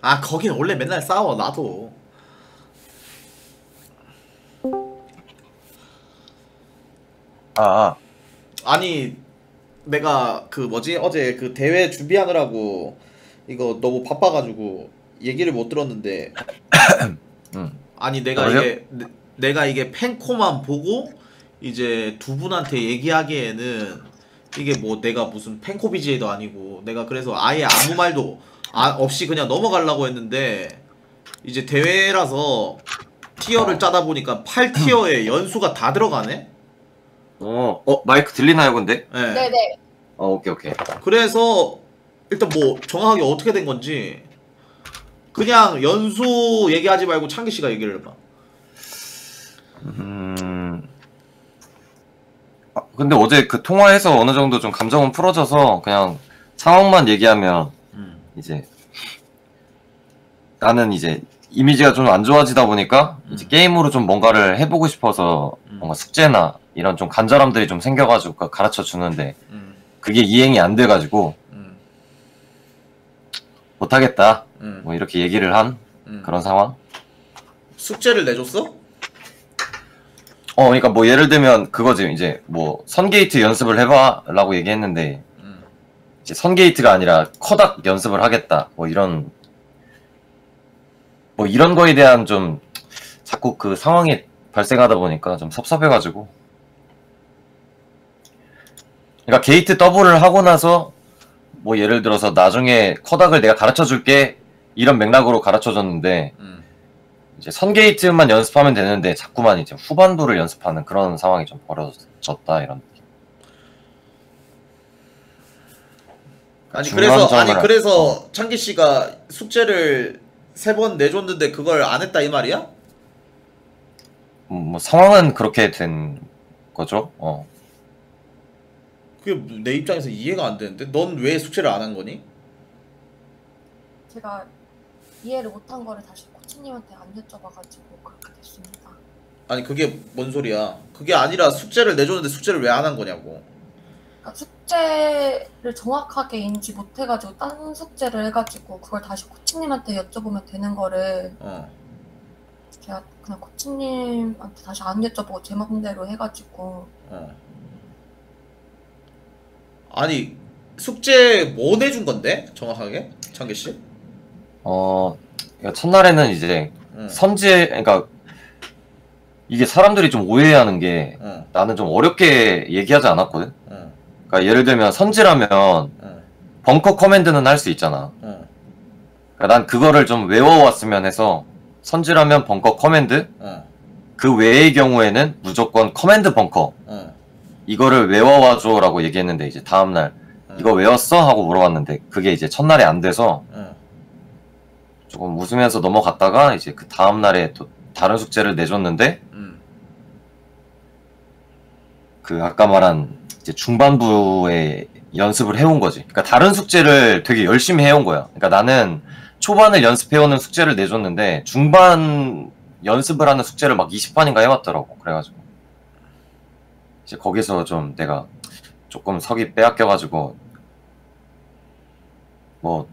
아 거긴 원래 맨날 싸워 나도 아, 아. 아니 내가 그 뭐지 어제 그 대회 준비하느라고 이거 너무 바빠가지고 얘기를 못 들었는데 음. 아니 내가 그래요? 이게 내, 내가 이게 팬코만 보고 이제 두 분한테 얘기하기에는 이게 뭐 내가 무슨 팬코 BJ도 아니고 내가 그래서 아예 아무 말도 아, 없이 그냥 넘어가려고 했는데 이제 대회라서 티어를 짜다 보니까 8티어에 연수가 다 들어가네? 어, 어, 마이크 들리나요, 근데? 네. 네네. 어, 오케이, 오케이. 그래서 일단 뭐 정확하게 어떻게 된 건지 그냥 연수 얘기하지 말고 창기 씨가 얘기를 해봐. 음. 아, 근데 어제 그 통화에서 어느 정도 좀 감정은 풀어져서 그냥 상황만 얘기하면 음. 이제 나는 이제 이미지가 좀 안 좋아지다 보니까 이제 음. 게임으로 좀 뭔가를 해보고 싶어서 음. 뭔가 숙제나 이런 좀 간절함들이 좀 생겨가지고 가르쳐 주는데 음. 그게 이행이 안 돼가지고 음. 못하겠다 음. 뭐 이렇게 얘기를 한 음. 그런 상황. 숙제를 내줬어? 어, 그러니까 뭐 예를 들면 그거지 이제 뭐 선게이트 연습을 해봐 라고 얘기했는데 음. 이제 선게이트가 아니라 커닥 연습을 하겠다 뭐 이런 뭐 이런 거에 대한 좀 자꾸 그 상황이 발생하다 보니까 좀 섭섭해가지고 그러니까 게이트 더블을 하고 나서 뭐 예를 들어서 나중에 커닥을 내가 가르쳐 줄게 이런 맥락으로 가르쳐 줬는데 음. 이제 선게이트만 연습하면 되는데 자꾸만 이제 후반부를 연습하는 그런 상황이 좀 벌어졌다 이런. 아니 그래서 아니 알- 그래서 창기 씨가 숙제를 세 번 내줬는데 그걸 안 했다 이 말이야? 음, 뭐 상황은 그렇게 된 거죠. 어. 그게 내 입장에서 이해가 안 되는데 넌 왜 숙제를 안 한 거니? 제가 이해를 못한 거를 다시 코치님한테 안 여쭤봐가지고 그렇게 됐습니다. 아니 그게 뭔 소리야? 그게 아니라 숙제를 내줬는데 숙제를 왜 안 한 거냐고. 그러니까 숙제를 정확하게 인지 못해가지고 딴 숙제를 해가지고 그걸 다시 코치님한테 여쭤보면 되는 거를 어. 제가 그냥 코치님한테 다시 안 여쭤보고 제 맘대로 해가지고 어. 아니 숙제 뭐 내준 건데 정확하게 창기 씨? 어, 그러니까 첫날에는 이제 응. 선제, 그러니까 이게 사람들이 좀 오해하는 게 어. 나는 좀 어렵게 얘기하지 않았거든. 어. 그러니까 예를 들면 선지라면 어. 벙커 command는 할 수 있잖아. 어. 그러니까 난 그거를 좀 외워왔으면 해서 선지라면 벙커 command, 어. 그 외의 경우에는 무조건 command 벙커 어. 이거를 외워와줘라고 얘기했는데 이제 다음날 어. 이거 외웠어? 하고 물어봤는데 그게 이제 첫날에 안 돼서 어. 조금 웃으면서 넘어갔다가 이제 그 다음날에 또 다른 숙제를 내줬는데 음. 그 아까 말한 이제 중반부에 연습을 해온 거지. 그러니까 다른 숙제를 되게 열심히 해온 거야. 그러니까 나는 초반을 연습해오는 숙제를 내줬는데 중반 연습을 하는 숙제를 막 20판인가 해왔더라고. 그래가지고 이제 거기서 좀 내가 조금 석이 빼앗겨가지고 뭐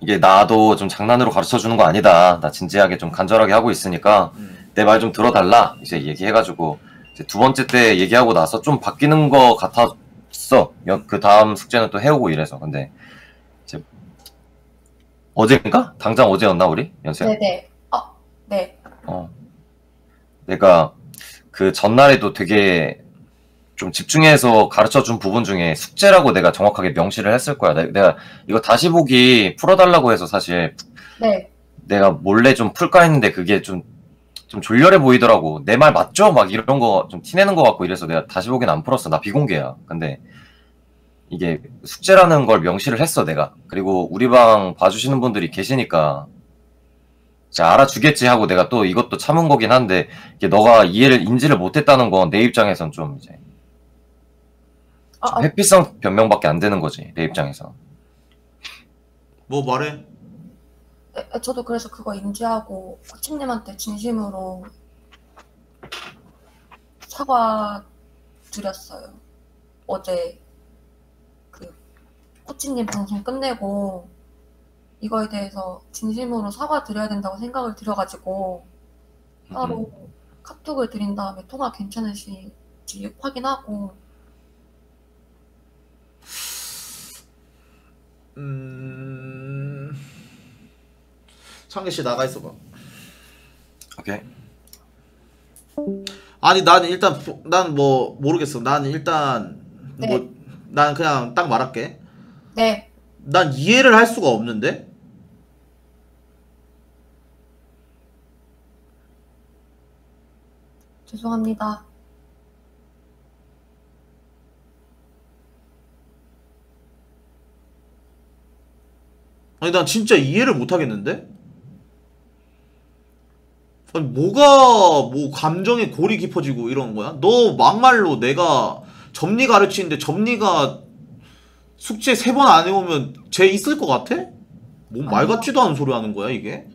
이게 나도 좀 장난으로 가르쳐 주는 거 아니다. 나 진지하게 좀 간절하게 하고 있으니까 음. 내말 좀 들어달라. 이제 얘기해가지고 이제 두 번째 때 얘기하고 나서 좀 바뀌는 거 같았어. 여- 그 다음 숙제는 또 해오고 이래서. 근데 어제인가? 당장 어제였나 우리 연습? 네네 아 네. 어. 내가 그 전날에도 되게 좀 집중해서 가르쳐 준 부분 중에 숙제라고 내가 정확하게 명시를 했을 거야. 내- 내가 이거 다시 보기 풀어달라고 해서 사실 네. 내가 몰래 좀 풀까 했는데 그게 좀, 좀 졸렬해 보이더라고. 내 말 맞죠? 막 이런 거 좀 티내는 것 같고 이래서 내가 다시 보기는 안 풀었어. 나 비공개야. 근데 이게 숙제라는 걸 명시를 했어, 내가. 그리고 우리 방 봐주시는 분들이 계시니까 자, 알아주겠지 하고 내가 또 이것도 참은 거긴 한데 이게 너가 이해를, 인지를 못했다는 건 내 입장에선 좀 이제 아, 좀 아, 회피성 변명밖에 안 되는 거지, 내 입장에서. 뭐 말해? 네, 저도 그래서 그거 인지하고 코치님한테 진심으로 사과 드렸어요. 어제 그 코치님 방송 끝내고 이거에 대해서 진심으로 사과드려야 된다고 생각을 들여가지고 따로 카톡을 드린 다음에 통화 괜찮으신지 확인하고 음. 창기 씨 나가 있어봐. 오케이. 아니 난 일단 난 뭐 모르겠어. 난 일단 네. 뭐난 그냥 딱 말할게. 네 난 이해를 할 수가 없는데. 죄송합니다. 아니 난 진짜 이해를 못 하겠는데? 아니 뭐가 뭐 감정의 골이 깊어지고 이런 거야? 너 막말로 내가 점리 가르치는데 점리가 숙제 세 번 안 해오면 쟤 있을 것 같아? 뭐 말 같지도 않은 소리 하는 거야 이게?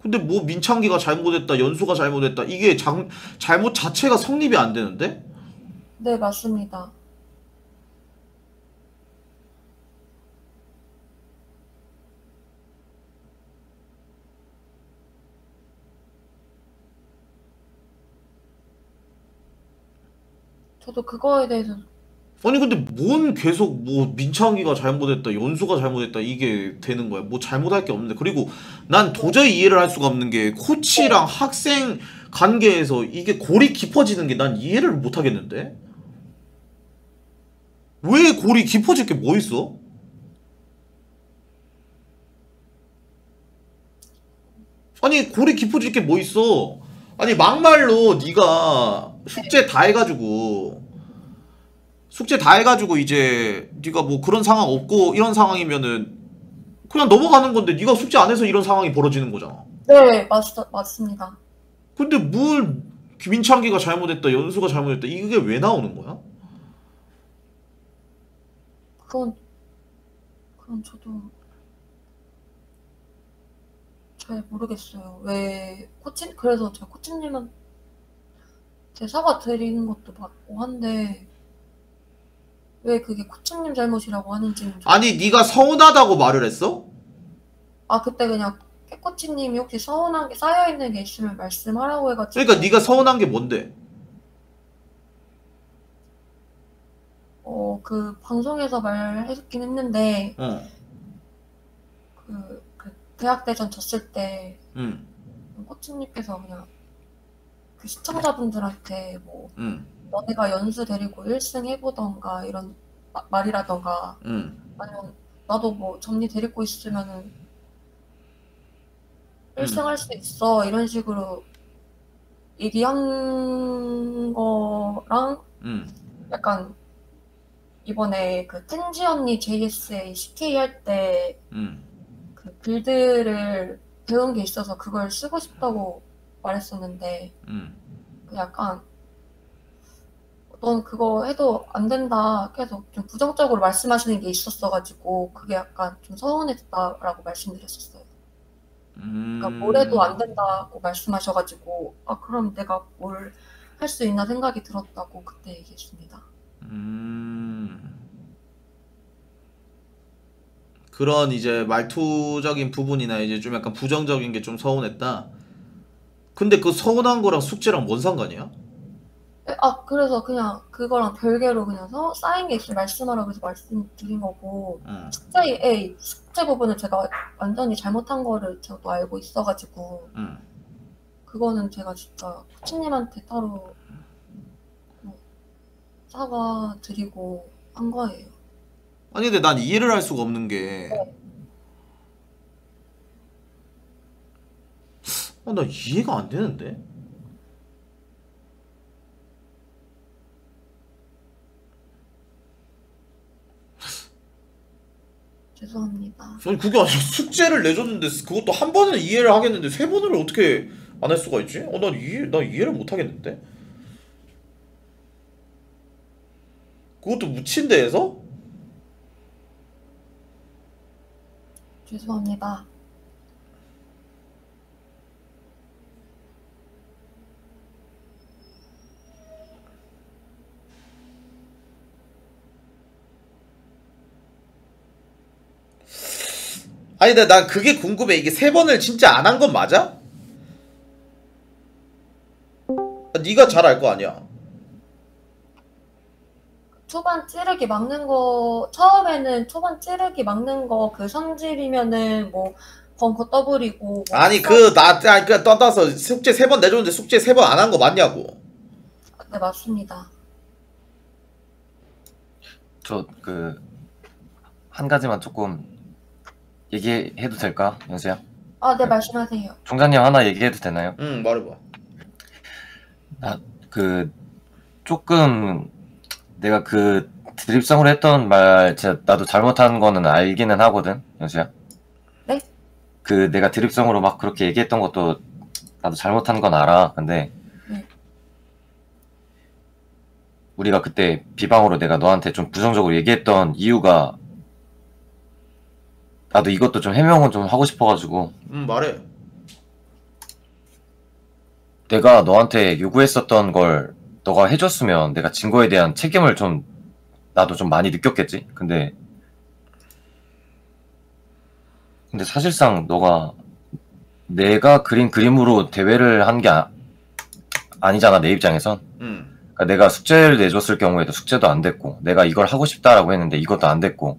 근데 뭐 민창기가 잘못했다 연수가 잘못했다 이게 장, 잘못 자체가 성립이 안 되는데? 네 맞습니다. 저도 그거에 대해서 아니 근데 뭔 계속 뭐 민창기가 잘못했다 연수가 잘못했다 이게 되는 거야? 뭐 잘못할 게 없는데. 그리고 난 도저히 이해를 할 수가 없는 게 코치랑 학생 관계에서 이게 골이 깊어지는 게 난 이해를 못 하겠는데? 왜 골이 깊어질 게 뭐 있어? 아니 골이 깊어질 게 뭐 있어? 아니 막말로 네가 숙제 다 해가지고 숙제 다 해가지고 이제 네가 뭐 그런 상황 없고 이런 상황이면은 그냥 넘어가는 건데 네가 숙제 안 해서 이런 상황이 벌어지는 거잖아. 네 맞, 맞습니다. 근데 뭘 김인창기가 잘못했다, 연수가 잘못했다 이게 왜 나오는 거야? 그건 그건 저도 잘 모르겠어요. 왜 코치 그래서 제가 코치님은 제 사과 드리는 것도 맞고 한데 왜 그게 코치님 잘못이라고 하는지는 좀- 아니 네가 서운하다고 말을 했어? 아 그때 그냥 깨코치님이 혹시 서운한 게 쌓여 있는 게 있으면 말씀하라고 해가지고 그러니까 네가 서운한 게 뭔데? 어 그 방송에서 말했긴 했는데 어, 그, 그 대학 대전 졌을 때 응, 코치님께서 그냥 그 시청자분들한테 뭐 응, 너네가 연수 데리고 1승 해보던가 이런 마- 말이라던가. 응, 아니면 나도 뭐 점리 데리고 있으면은 1승 할수 있어. 이런 식으로 얘기한 거랑 응, 약간 이번에 그 텐지 언니 JSA CK 할때 응. 그 글들을 배운 게 있어서 그걸 쓰고 싶다고 말했었는데 응. 그 약간 넌 그거 해도 안 된다 계속 좀 부정적으로 말씀하시는 게 있었어가지고 그게 약간 좀 서운했다라고 말씀드렸었어요. 그러니까 뭘 해도 안 된다고 말씀하셔가지고 아 그럼 내가 뭘 할 수 있나 생각이 들었다고 그때 얘기했습니다. 음. 그런 이제 말투적인 부분이나 이제 좀 약간 부정적인 게 좀 서운했다. 근데 그 서운한 거랑 숙제랑 뭔 상관이야? 에, 아 그래서 그냥 그거랑 별개로 그냥 서, 쌓인 게 있으면 말씀하라고 해서 말씀드린 거고 응. 숙제 에 숙제 부분을 제가 완전히 잘못한 거를 저도 알고 있어가지고 응. 그거는 제가 진짜 코치님한테 따로 뭐 사과 드리고 한 거예요. 아니 근데 난 이해를 할 수가 없는 게. 어, 나 이해가 안 되는데? 죄송합니다. 아니 그게 아니라 숙제를 내줬는데 그것도 한 번은 이해를 하겠는데 세 번을 어떻게 안 할 수가 있지? 어, 난 이해, 난 이해를 못 하겠는데? 그것도 무친대에서? 죄송합니다. 아니 근데 난 그게 궁금해 이게 세 번을 진짜 안 한 건 맞아? 아, 네가 잘 알 거 아니야 초반 찌르기 막는 거 처음에는 초반 찌르기 막는 거 그 성질이면은 뭐 벙커 떠버리고 뭐 아니 그나 아니 그 떠나서 숙제 세 번 내줬는데 숙제 세 번 안 한 거 맞냐고 네 맞습니다. 저 그 한 가지만 조금 얘기해도 될까, 영수야? 아네 말씀하세요. 총장님 하나 얘기해도 되나요? 응 말해봐 나 그 조금 내가 그 드립성으로 했던 말 진짜 나도 잘못한 거는 알기는 하거든, 영수야. 네? 그 내가 드립성으로 막 그렇게 얘기했던 것도 나도 잘못한 건 알아. 근데 네. 우리가 그때 비방으로 내가 너한테 좀 부정적으로 얘기했던 이유가 나도 이것도 좀 해명은 좀 하고 싶어가지고 응 말해 내가 너한테 요구했었던 걸 너가 해줬으면 내가 진 거에 대한 책임을 좀 나도 좀 많이 느꼈겠지. 근데 근데 사실상 너가 내가 그린 그림으로 대회를 한 게 아, 니잖아내 입장에선. 응 그러니까 내가 숙제를 내줬을 경우에도 숙제도 안 됐고 내가 이걸 하고 싶다라고 했는데 이것도 안 됐고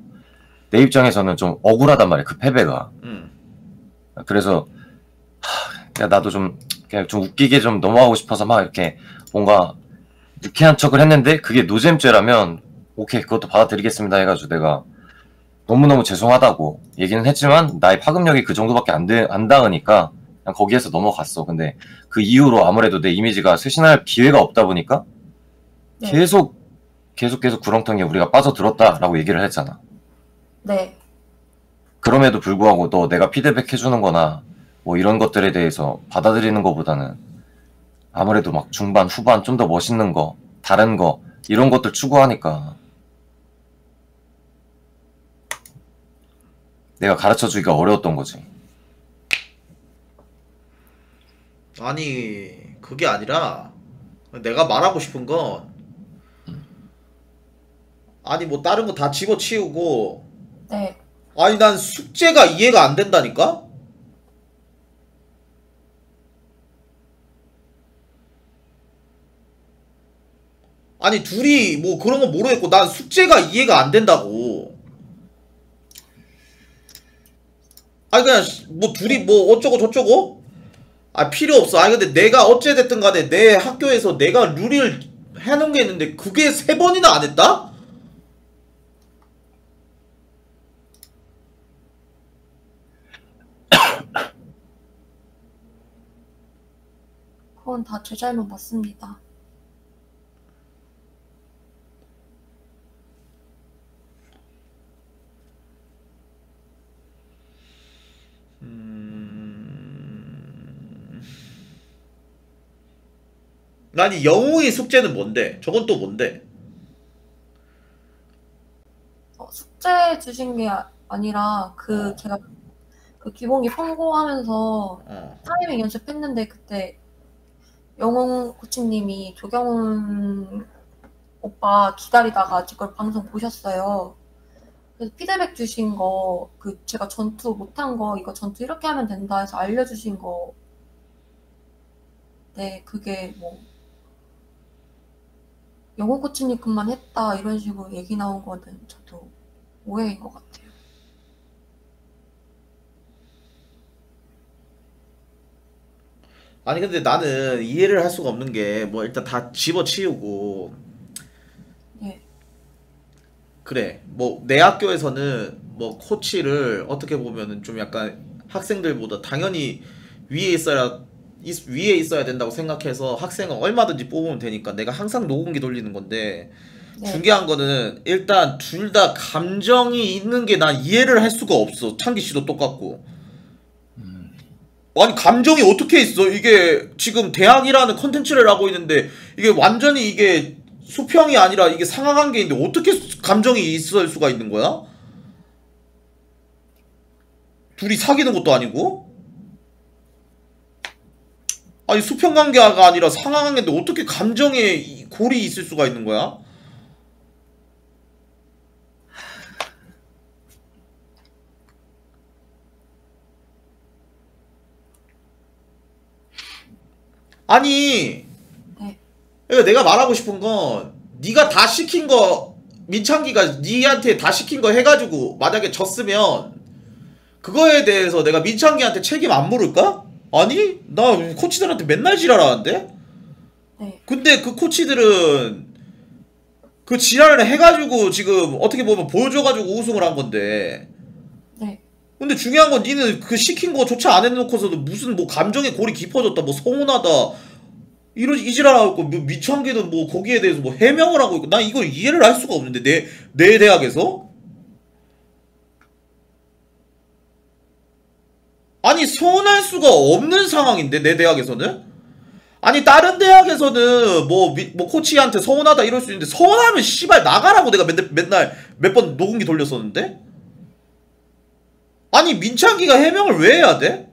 내 입장에서는 좀 억울하단 말이야 그 패배가. 응. 그래서 하, 야 나도 좀 그냥 좀 웃기게 좀 넘어가고 싶어서 막 이렇게 뭔가 유쾌한 척을 했는데 그게 노잼죄라면 오케이 그것도 받아들이겠습니다 해가지고 내가 너무너무 죄송하다고 얘기는 했지만 나의 파급력이 그 정도밖에 안, 돼, 안 닿으니까 그냥 거기에서 넘어갔어 근데 그 이후로 아무래도 내 이미지가 쇄신할 기회가 없다 보니까 네. 계속 계속 계속 구렁텅이에 우리가 빠져들었다라고 얘기를 했잖아 네. 그럼에도 불구하고 너 내가 피드백 해주는 거나 뭐 이런 것들에 대해서 받아들이는 것보다는 아무래도 막 중반, 후반 좀 더 멋있는 거, 다른 거, 이런 것들 추구하니까 내가 가르쳐 주기가 어려웠던 거지. 아니 그게 아니라 내가 말하고 싶은 건 아니 뭐 다른 거 다 집어치우고 네. 아니 난 숙제가 이해가 안 된다니까? 아니 둘이 뭐 그런 건 모르겠고 난 숙제가 이해가 안 된다고 아니 그냥 뭐 둘이 뭐 어쩌고 저쩌고 아 필요 없어 아니 근데 내가 어찌됐든 간에 내 학교에서 내가 룰을 해놓은 게 있는데 그게 세 번이나 안 했다? 그건 다 제 잘못 맞습니다. 음... 아니 영웅의 숙제는 뭔데? 저건 또 뭔데? 어, 숙제 주신 게 아- 아니라 그 제가 그 기본기 통고하면서 어. 타이밍 연습했는데 그때 영웅 코치님이 조경훈 오빠 기다리다가 그걸 방송 보셨어요. 그래서 피드백 주신 거, 그 제가 전투 못한 거, 이거 전투 이렇게 하면 된다 해서 알려주신 거. 네, 그게 뭐 영웅 코치님 그만 했다 이런 식으로 얘기 나온 거는 저도 오해인 것 같아요. 아니 근데 나는 이해를 할 수가 없는 게 뭐 일단 다 집어치우고 네. 그래 뭐 내 학교에서는 뭐 코치를 어떻게 보면은 좀 약간 학생들보다 당연히 위에 있어야 있- 위에 있어야 된다고 생각해서 학생은 얼마든지 뽑으면 되니까 내가 항상 녹음기 돌리는 건데 네. 중요한 거는 일단 둘 다 감정이 있는 게 난 이해를 할 수가 없어 창기 씨도 똑같고 아니 감정이 어떻게 있어 이게 지금 대학이라는 컨텐츠를 하고 있는데 이게 완전히 이게 수평이 아니라 이게 상하관 계인데 어떻게 수- 감정이 있을 수가 있는 거야? 둘이 사귀는 것도 아니고? 아니 수평 관계가 아니라 상하관 계인데 어떻게 감정에 이- 골이 있을 수가 있는 거야? 아니 네. 그러니까 내가 말하고 싶은 건 네가 다 시킨 거 민창기가 니한테 다 시킨 거 해가지고 만약에 졌으면 그거에 대해서 내가 민창기한테 책임 안 물을까? 아니 나 코치들한테 맨날 지랄하는데 네. 근데 그 코치들은 그 지랄을 해가지고 지금 어떻게 보면 보여줘가지고 우승을 한 건데 네. 근데 중요한 건 니는 그 시킨 거조차 안 해놓고서도 무슨 뭐 감정의 골이 깊어졌다 뭐 서운하다. 이런 이지랄하고 있고 뭐 미창기는 뭐 거기에 대해서 뭐 해명을 하고 있고. 난 이걸 이해를 할 수가 없는데 내 내 대학에서? 아니 서운할 수가 없는 상황인데 내 대학에서는? 아니 다른 대학에서는 뭐, 미- 뭐 코치한테 서운하다 이럴 수 있는데 서운하면 씨발 나가라고 내가 맨날, 맨날 몇 번 녹음기 돌렸었는데 아니 민창기가 해명을 왜 해야 돼?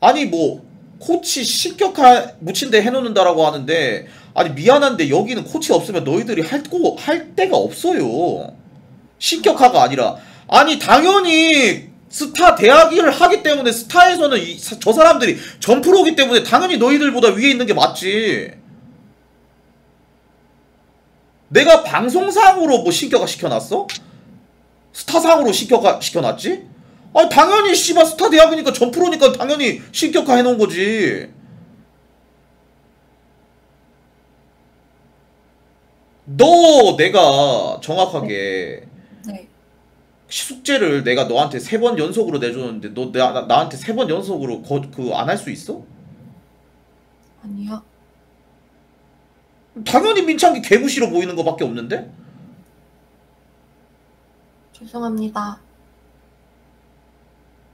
아니 뭐 코치 실격할 묻힌데 해놓는다라고 하는데 아니 미안한데 여기는 코치 없으면 너희들이 할거 할 데가 없어요. 실격화가 아니라 아니 당연히 스타 대학을 하기 때문에 스타에서는 이, 사- 저 사람들이 점프로기 때문에 당연히 너희들보다 위에 있는 게 맞지. 내가 방송상으로 뭐 신격화 시켜놨어? 스타상으로 신격화 시켜놨지? 아 당연히 씨발 스타 대학이니까 점프로니까 당연히 신격화 해놓은 거지. 너 내가 정확하게 네. 숙제를 내가 너한테 세 번 연속으로 내줬는데 너 나, 나- 나한테 세 번 연속으로 그 안 할 수 있어? 아니요. 당연히 민창기 개무시로 보이는 거밖에 없는데? 죄송합니다.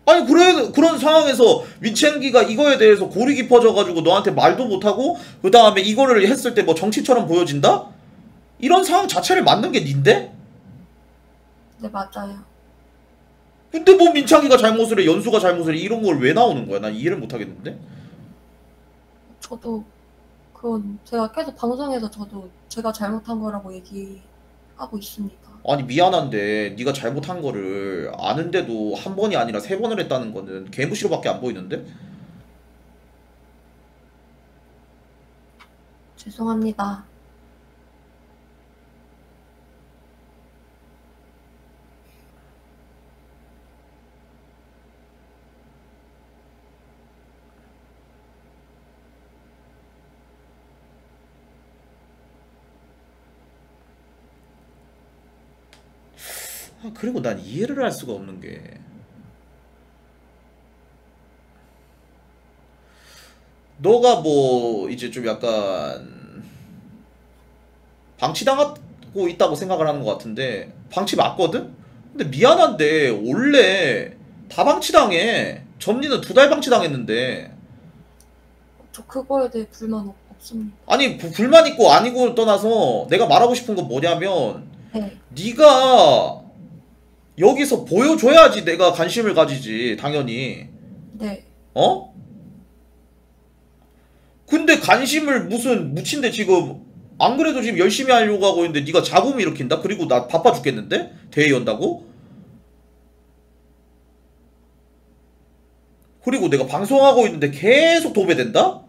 아니 그래 그런 상황에서 민창기가 이거에 대해서 골이 깊어져 가지고 너한테 말도 못하고 그 다음에 이거를 했을 때 뭐 정치처럼 보여진다? 이런 상황 자체를 만든 게 닌데? 네, 맞아요. 근데 뭐 민창기가 잘못을 해 연수가 잘못을 해 이런 걸 왜 나오는 거야? 난 이해를 못 하겠는데? 저도 그건 제가 계속 방송에서 저도 제가 잘못한 거라고 얘기하고 있습니다. 아니 미안한데 네가 잘못한 거를 아는데도 한 번이 아니라 세 번을 했다는 거는 개무시로밖에 안 보이는데? 죄송합니다. 아, 그리고 난 이해를 할 수가 없는 게 너가 뭐 이제 좀 약간 방치당하고 있다고 생각을 하는 것 같은데 방치 맞거든? 근데 미안한데 원래 다 방치당해 점리는 두 달 방치당했는데 저 그거에 대해 불만 없- 없습니다. 아니 부- 불만 있고 아니고 떠나서 내가 말하고 싶은 건 뭐냐면 네. 네가 여기서 보여줘야지 내가 관심을 가지지 당연히 네. 어? 근데 관심을 무슨 묻힌데 지금 안 그래도 지금 열심히 하려고 하고 있는데 네가 잡음 일으킨다? 그리고 나 바빠 죽겠는데? 대회 연다고? 그리고 내가 방송하고 있는데 계속 도배된다?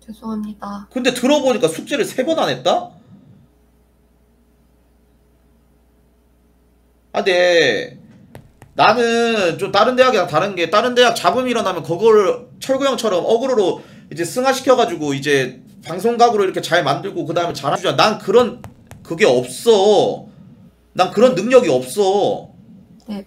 죄송합니다. 근데 들어보니까 숙제를 세 번 안 했다? 아, 근데 나는 좀 다른 대학이랑 다른 게 다른 대학 잡음 일어나면 그걸 철구 형처럼 어그로로 이제 승화시켜가지고 이제 방송각으로 이렇게 잘 만들고 그 다음에 잘해주자. 난 그런 그게 없어. 난 그런 능력이 없어. 네.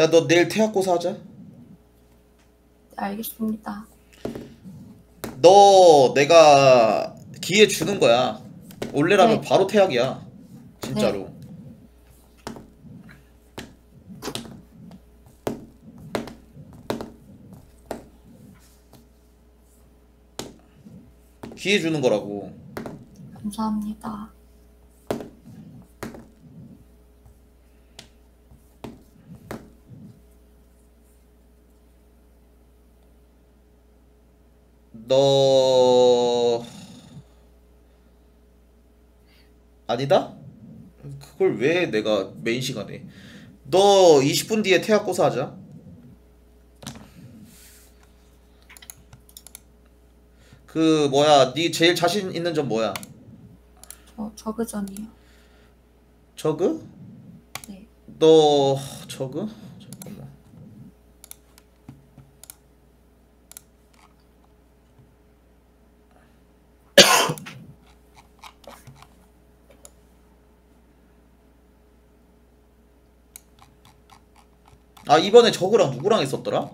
야, 너 내일 태학고사 하자. 네, 알겠습니다. 너 내가 기회 주는 거야. 원래라면 네. 바로 태학이야. 진짜로. 기회 주는 거라고. 감사합니다. 너 아니다? 그걸 왜 내가 메인 시간에 너 20분 뒤에 태학 고사 하자 그 뭐야 네 제일 자신 있는 점 뭐야 저 저그전이요. 저그? 네. 너 저그? 잠깐만 아 이번에 저그랑 누구랑 했었더라?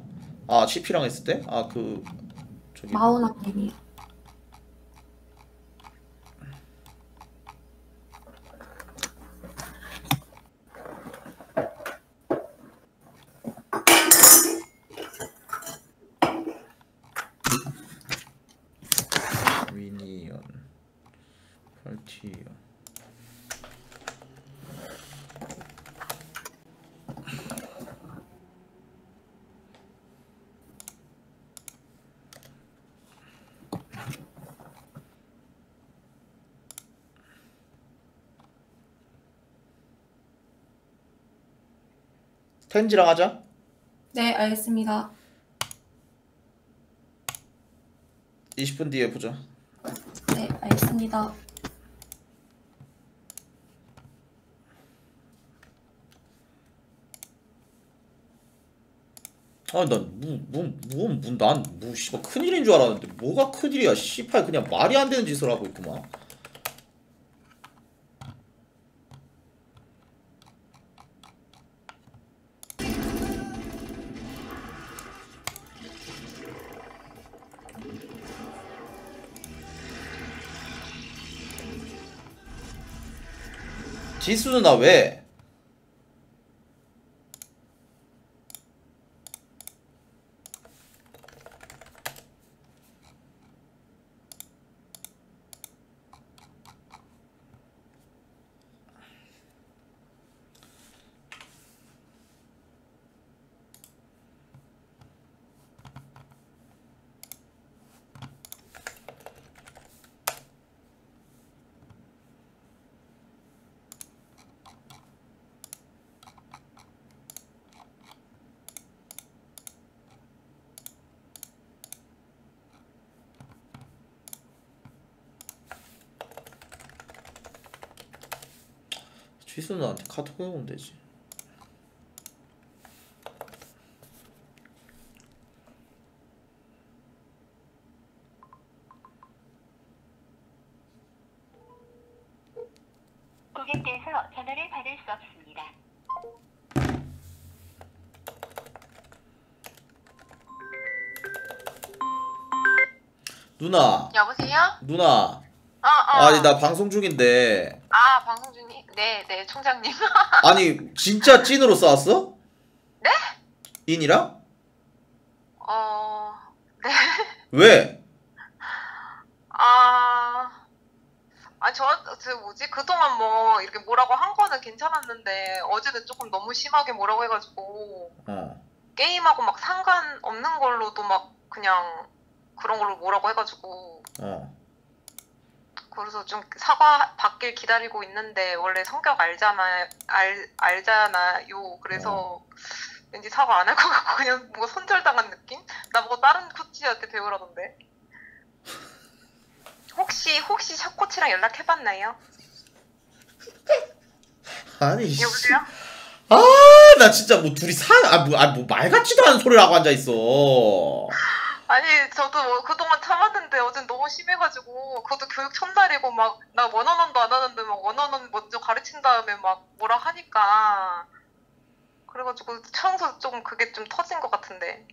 아 CP랑 했을 때? 아그 저기 마오나님이요. 위니언 팔티언 텐지랑 하자 네, 알겠습니다. 20분 뒤에 보자 네, 알겠습니다. 아난뭐뭐뭐난뭐 씨발 큰일인 줄 알았는데 뭐가 큰일이야 씨발 그냥 말이 안 되는 짓을 하고 있구만 지수 누나 왜? 지수 누나한테 카톡 해오면 되지 고객께서 전화를 받을 수 없습니다. 누나 여보세요? 누나 어, 어. 아니 나 방송 중인데? 네, 네, 총장님. 아니 진짜 찐으로 싸웠어? 네? 인이랑? 어, 네. 왜? 아, 아, 저, 저 뭐지? 그동안 뭐, 이렇게 뭐라고 한 거는 괜찮았는데, 어제는 조금 너무 심하게 뭐라고 해가지고, 어. 게임하고 막 상관없는 걸로도 막 그냥 그런 걸로 뭐라고 해가지고, 어. 그래서 좀 사과 받길 기다리고 있는데, 원래 성격 알잖아, 알, 알잖아요. 그래서 왠지 사과 안 할 것 같고, 그냥 뭔가 손절당한 느낌? 나보고 다른 코치한테 배우라던데. 혹시, 혹시 샤코치랑 연락해봤나요? 아니 씨. 여보세요? 아나 진짜 뭐 둘이 사아뭐아뭐 말 같지도 않은 소리를 하고 앉아 있어. 아니 저도 뭐 그동안 참았는데 어젠 너무 심해가지고 그것도 교육 첫날이고 막 나 원어원도 안 하는데 막 원어원 먼저 가르친 다음에 막 뭐라 하니까 그래가지고 처음부터 조금 그게 좀 터진 것 같은데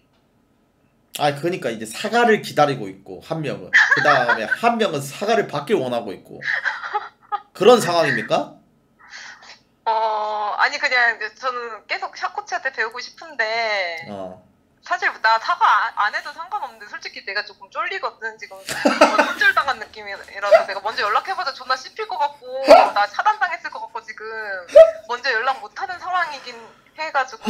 아 그러니까 이제 사과를 기다리고 있고 한 명은 그 다음에 한 명은 사과를 받길 원하고 있고 그런 상황입니까? 어 아니 그냥 저는 계속 샤코치한테 배우고 싶은데 어. 사실 나 사과 안, 안 해도 상관없는데 솔직히 내가 조금 쫄리거든 지금. 뭐 손절당한 느낌이라서 내가 먼저 연락해봐도 존나 씹힐 것 같고 나 차단당했을 것 같고 지금. 먼저 연락 못하는 상황이긴 해가지고.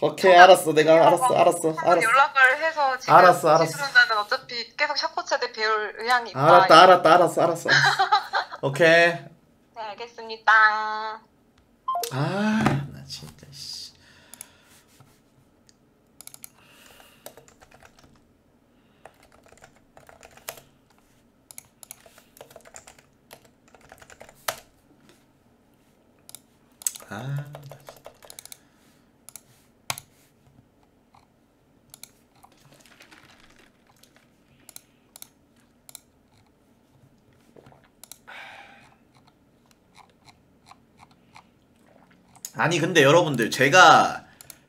오케이 알았어. 내가 알았어 알았어 한번 알았어. 연락을 해서 지금 알았어, 알았어. 지수는 어차피 계속 샤코차대 배울 의향이 있다. 알았다 알았다 알았어 알았어. 오케이. 네 알겠습니다. 아 아. 아니 근데 여러분들 제가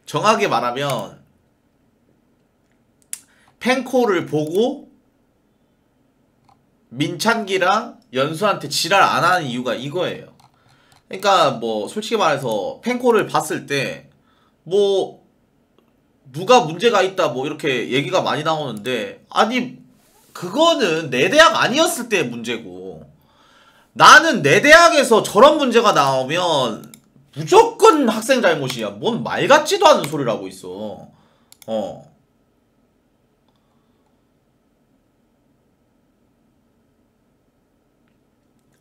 정확하게 말하면 펜코를 보고 민찬기랑 연수한테 지랄 안 하는 이유가 이거예요. 그러니까 뭐 솔직히 말해서 펜코를 봤을 때 뭐 누가 문제가 있다 뭐 이렇게 얘기가 많이 나오는데 아니 그거는 내 대학 아니었을 때의 문제고 나는 내 대학에서 저런 문제가 나오면 무조건 학생 잘못이야. 뭔 말 같지도 않은 소리를 하고 있어. 어.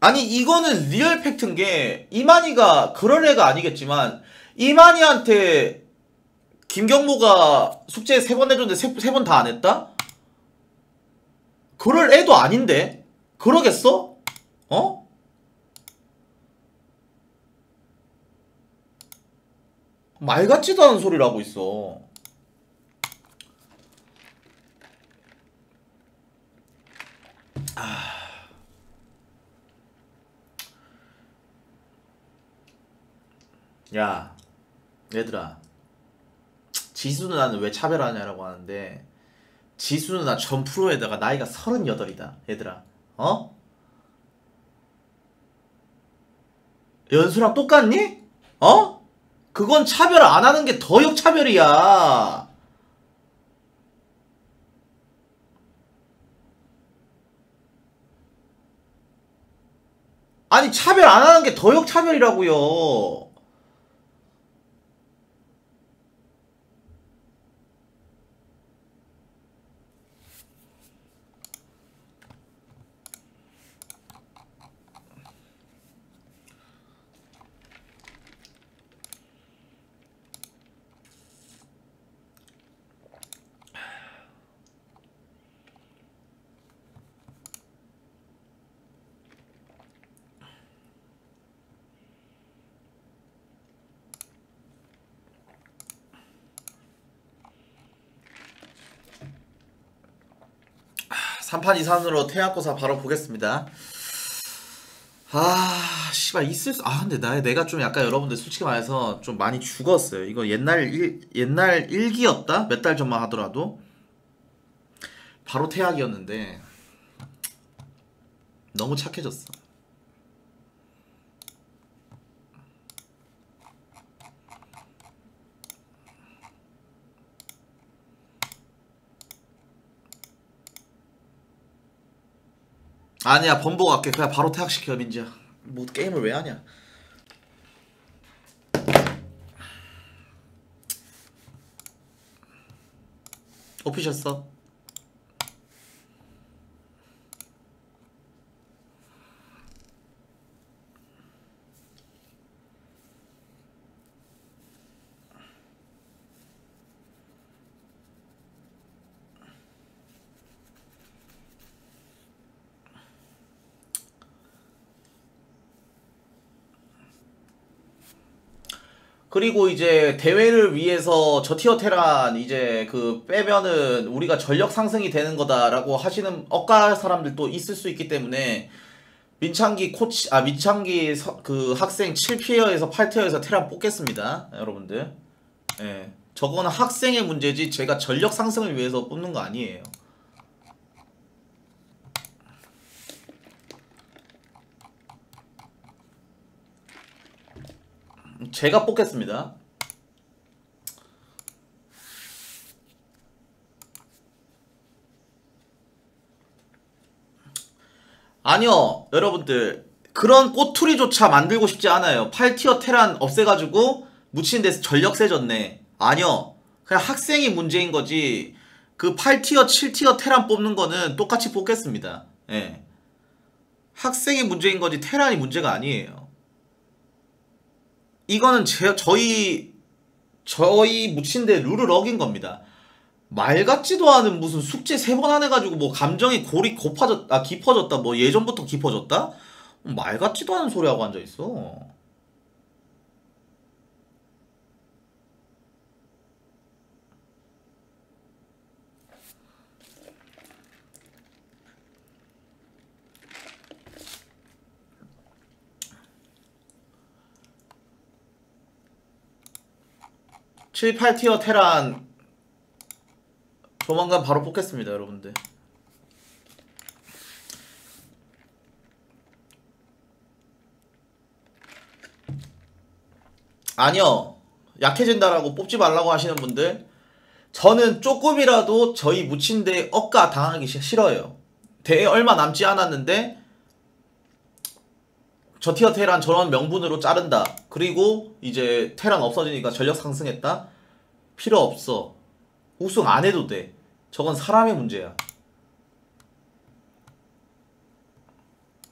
아니 이거는 real fact인 게 이만희가 그런 애가 아니겠지만 이만희한테 김경모가 숙제 세 번 해줬는데 세 번 다 안 했다? 그럴 애도 아닌데? 그러겠어? 어? 말 같지도 않은 소리를 하고 있어. 아. 야, 얘들아. 지수 누나는 왜 차별하냐라고 하는데, 지수 누나 전 프로에다가 나이가 38이다, 얘들아. 어? 연수랑 똑같니? 어? 그건 차별 안 하는 게 더 역차별이야. 아니 차별 안 하는 게 더 역차별이라고요. 삼판 이상으로 태양고사 바로 보겠습니다. 아, 씨발 있을 수... 아, 근데 나 내가 좀 약간 여러분들 솔직히 말해서 좀 많이 죽었어요. 이거 옛날 일, 옛날 일기였다. 몇 달 전만 하더라도 바로 태양이었는데 너무 착해졌어. 아니야 범보 갈게. 그냥 바로 퇴학시켜 민지야. 뭐 게임을 왜 하냐? 오피셜 써 그리고 이제 대회를 위해서 저 티어 테란 이제 그 빼면은 우리가 전력 상승이 되는 거다라고 하시는 억까 사람들도 있을 수 있기 때문에 민창기 코치 아 민창기 서- 그 학생 7티어에서 8티어에서 테란 뽑겠습니다 여러분들. 예. 저거는 학생의 문제지 제가 전력 상승을 위해서 뽑는 거 아니에요 제가 뽑겠습니다. 아니요, 여러분들. 그런 꼬투리조차 만들고 싶지 않아요. 8티어 테란 없애가지고 묻힌 데서 전력세 졌네. 아니요. 그냥 학생이 문제인 거지. 그 8티어, 7티어 테란 뽑는 거는 똑같이 뽑겠습니다. 예. 학생이 문제인 거지 테란이 문제가 아니에요. 이거는 제, 저희 저희 묻힌데 룰을 어긴 겁니다. 말 같지도 않은 무슨 숙제 세 번 안 해가지고 뭐 감정이 골이 고파졌 아 깊어졌다 뭐 예전부터 깊어졌다 말 같지도 않은 소리 하고 앉아 있어. 칠, 8티어 테란 조만간 바로 뽑겠습니다 여러분들. 아니요. 약해진다라고 뽑지 말라고 하시는 분들 저는 조금이라도 저희 묻힌데 억가 당하기 시- 싫어요. 대회 얼마 남지 않았는데 저 티어 테란 저런 명분으로 자른다. 그리고 이제 테란 없어지니까 전력 상승했다? 필요 없어. 우승 안 해도 돼. 저건 사람의 문제야.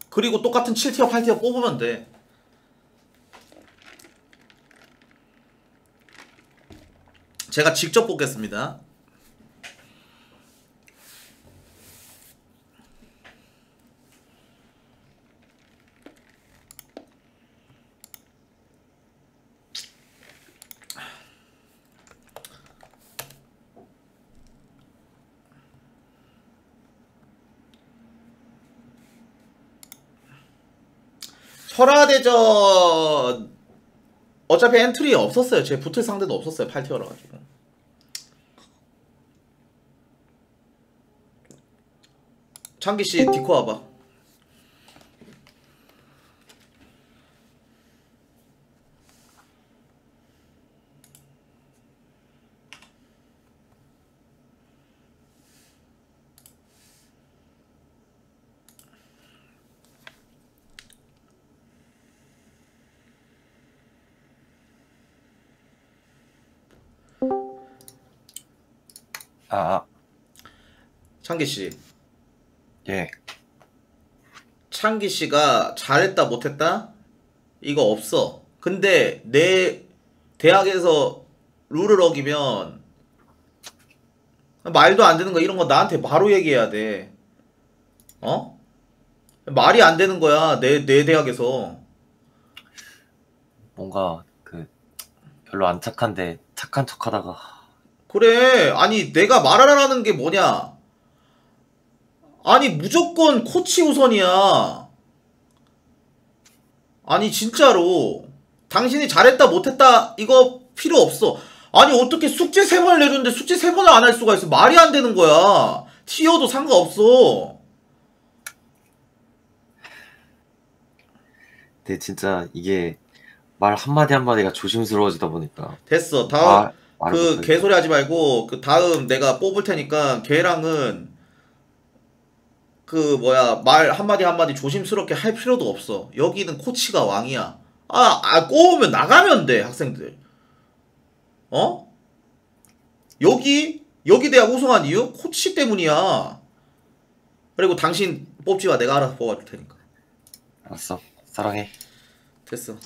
그리고 똑같은 7티어 8티어 뽑으면 돼. 제가 직접 뽑겠습니다 철화대전 어차피 엔트리 없었어요. 제 붙을 상대도 없었어요. 8티어라 가지고. 창기 씨 디코 와봐. 아, 아, 창기 씨. 예. 창기 씨가 잘했다 못했다 이거 없어. 근데 내 대학에서 룰을 어기면 말도 안 되는 거 이런 거 나한테 바로 얘기해야 돼. 어? 말이 안 되는 거야. 내 내 대학에서. 뭔가 그 별로 안 착한데 착한 척하다가 그래. 아니, 내가 말하라는 게 뭐냐? 아니, 무조건 코치 우선이야. 아니, 진짜로. 당신이 잘했다, 못했다, 이거 필요 없어. 아니, 어떻게 숙제 세 번을 내줬는데 숙제 세 번을 안 할 수가 있어. 말이 안 되는 거야. 티어도 상관없어. 근데 진짜 이게 말 한마디 한마디가 조심스러워지다 보니까 됐어. 다음, 아, 그. 개소리 하지 말고, 그 다음 내가 뽑을 테니까, 걔랑은, 그, 뭐야, 말 한마디 한마디 조심스럽게 할 필요도 없어. 여기는 코치가 왕이야. 아, 아, 꼬우면 나가면 돼, 학생들. 어? 여기, 여기 대학 우승한 이유? 코치 때문이야. 그리고 당신 뽑지 마. 내가 알아서 뽑아줄 테니까. 알았어. 사랑해. 됐어.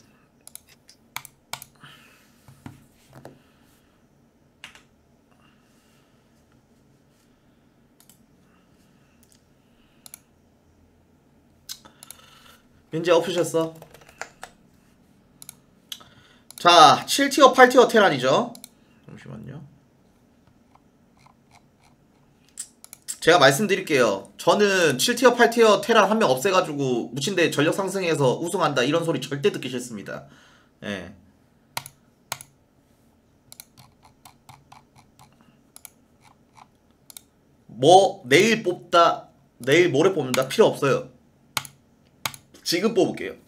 민재 엎으셨어. 자, 7티어, 8티어 테란이죠. 잠시만요. 제가 말씀드릴게요. 저는 7티어, 8티어 테란 한 명 없애가지고 무친대 전력 상승해서 우승한다 이런 소리 절대 듣기 싫습니다. 예. 뭐 내일 뽑다, 내일 모레 뽑는다 필요 없어요. 지금 뽑을게요.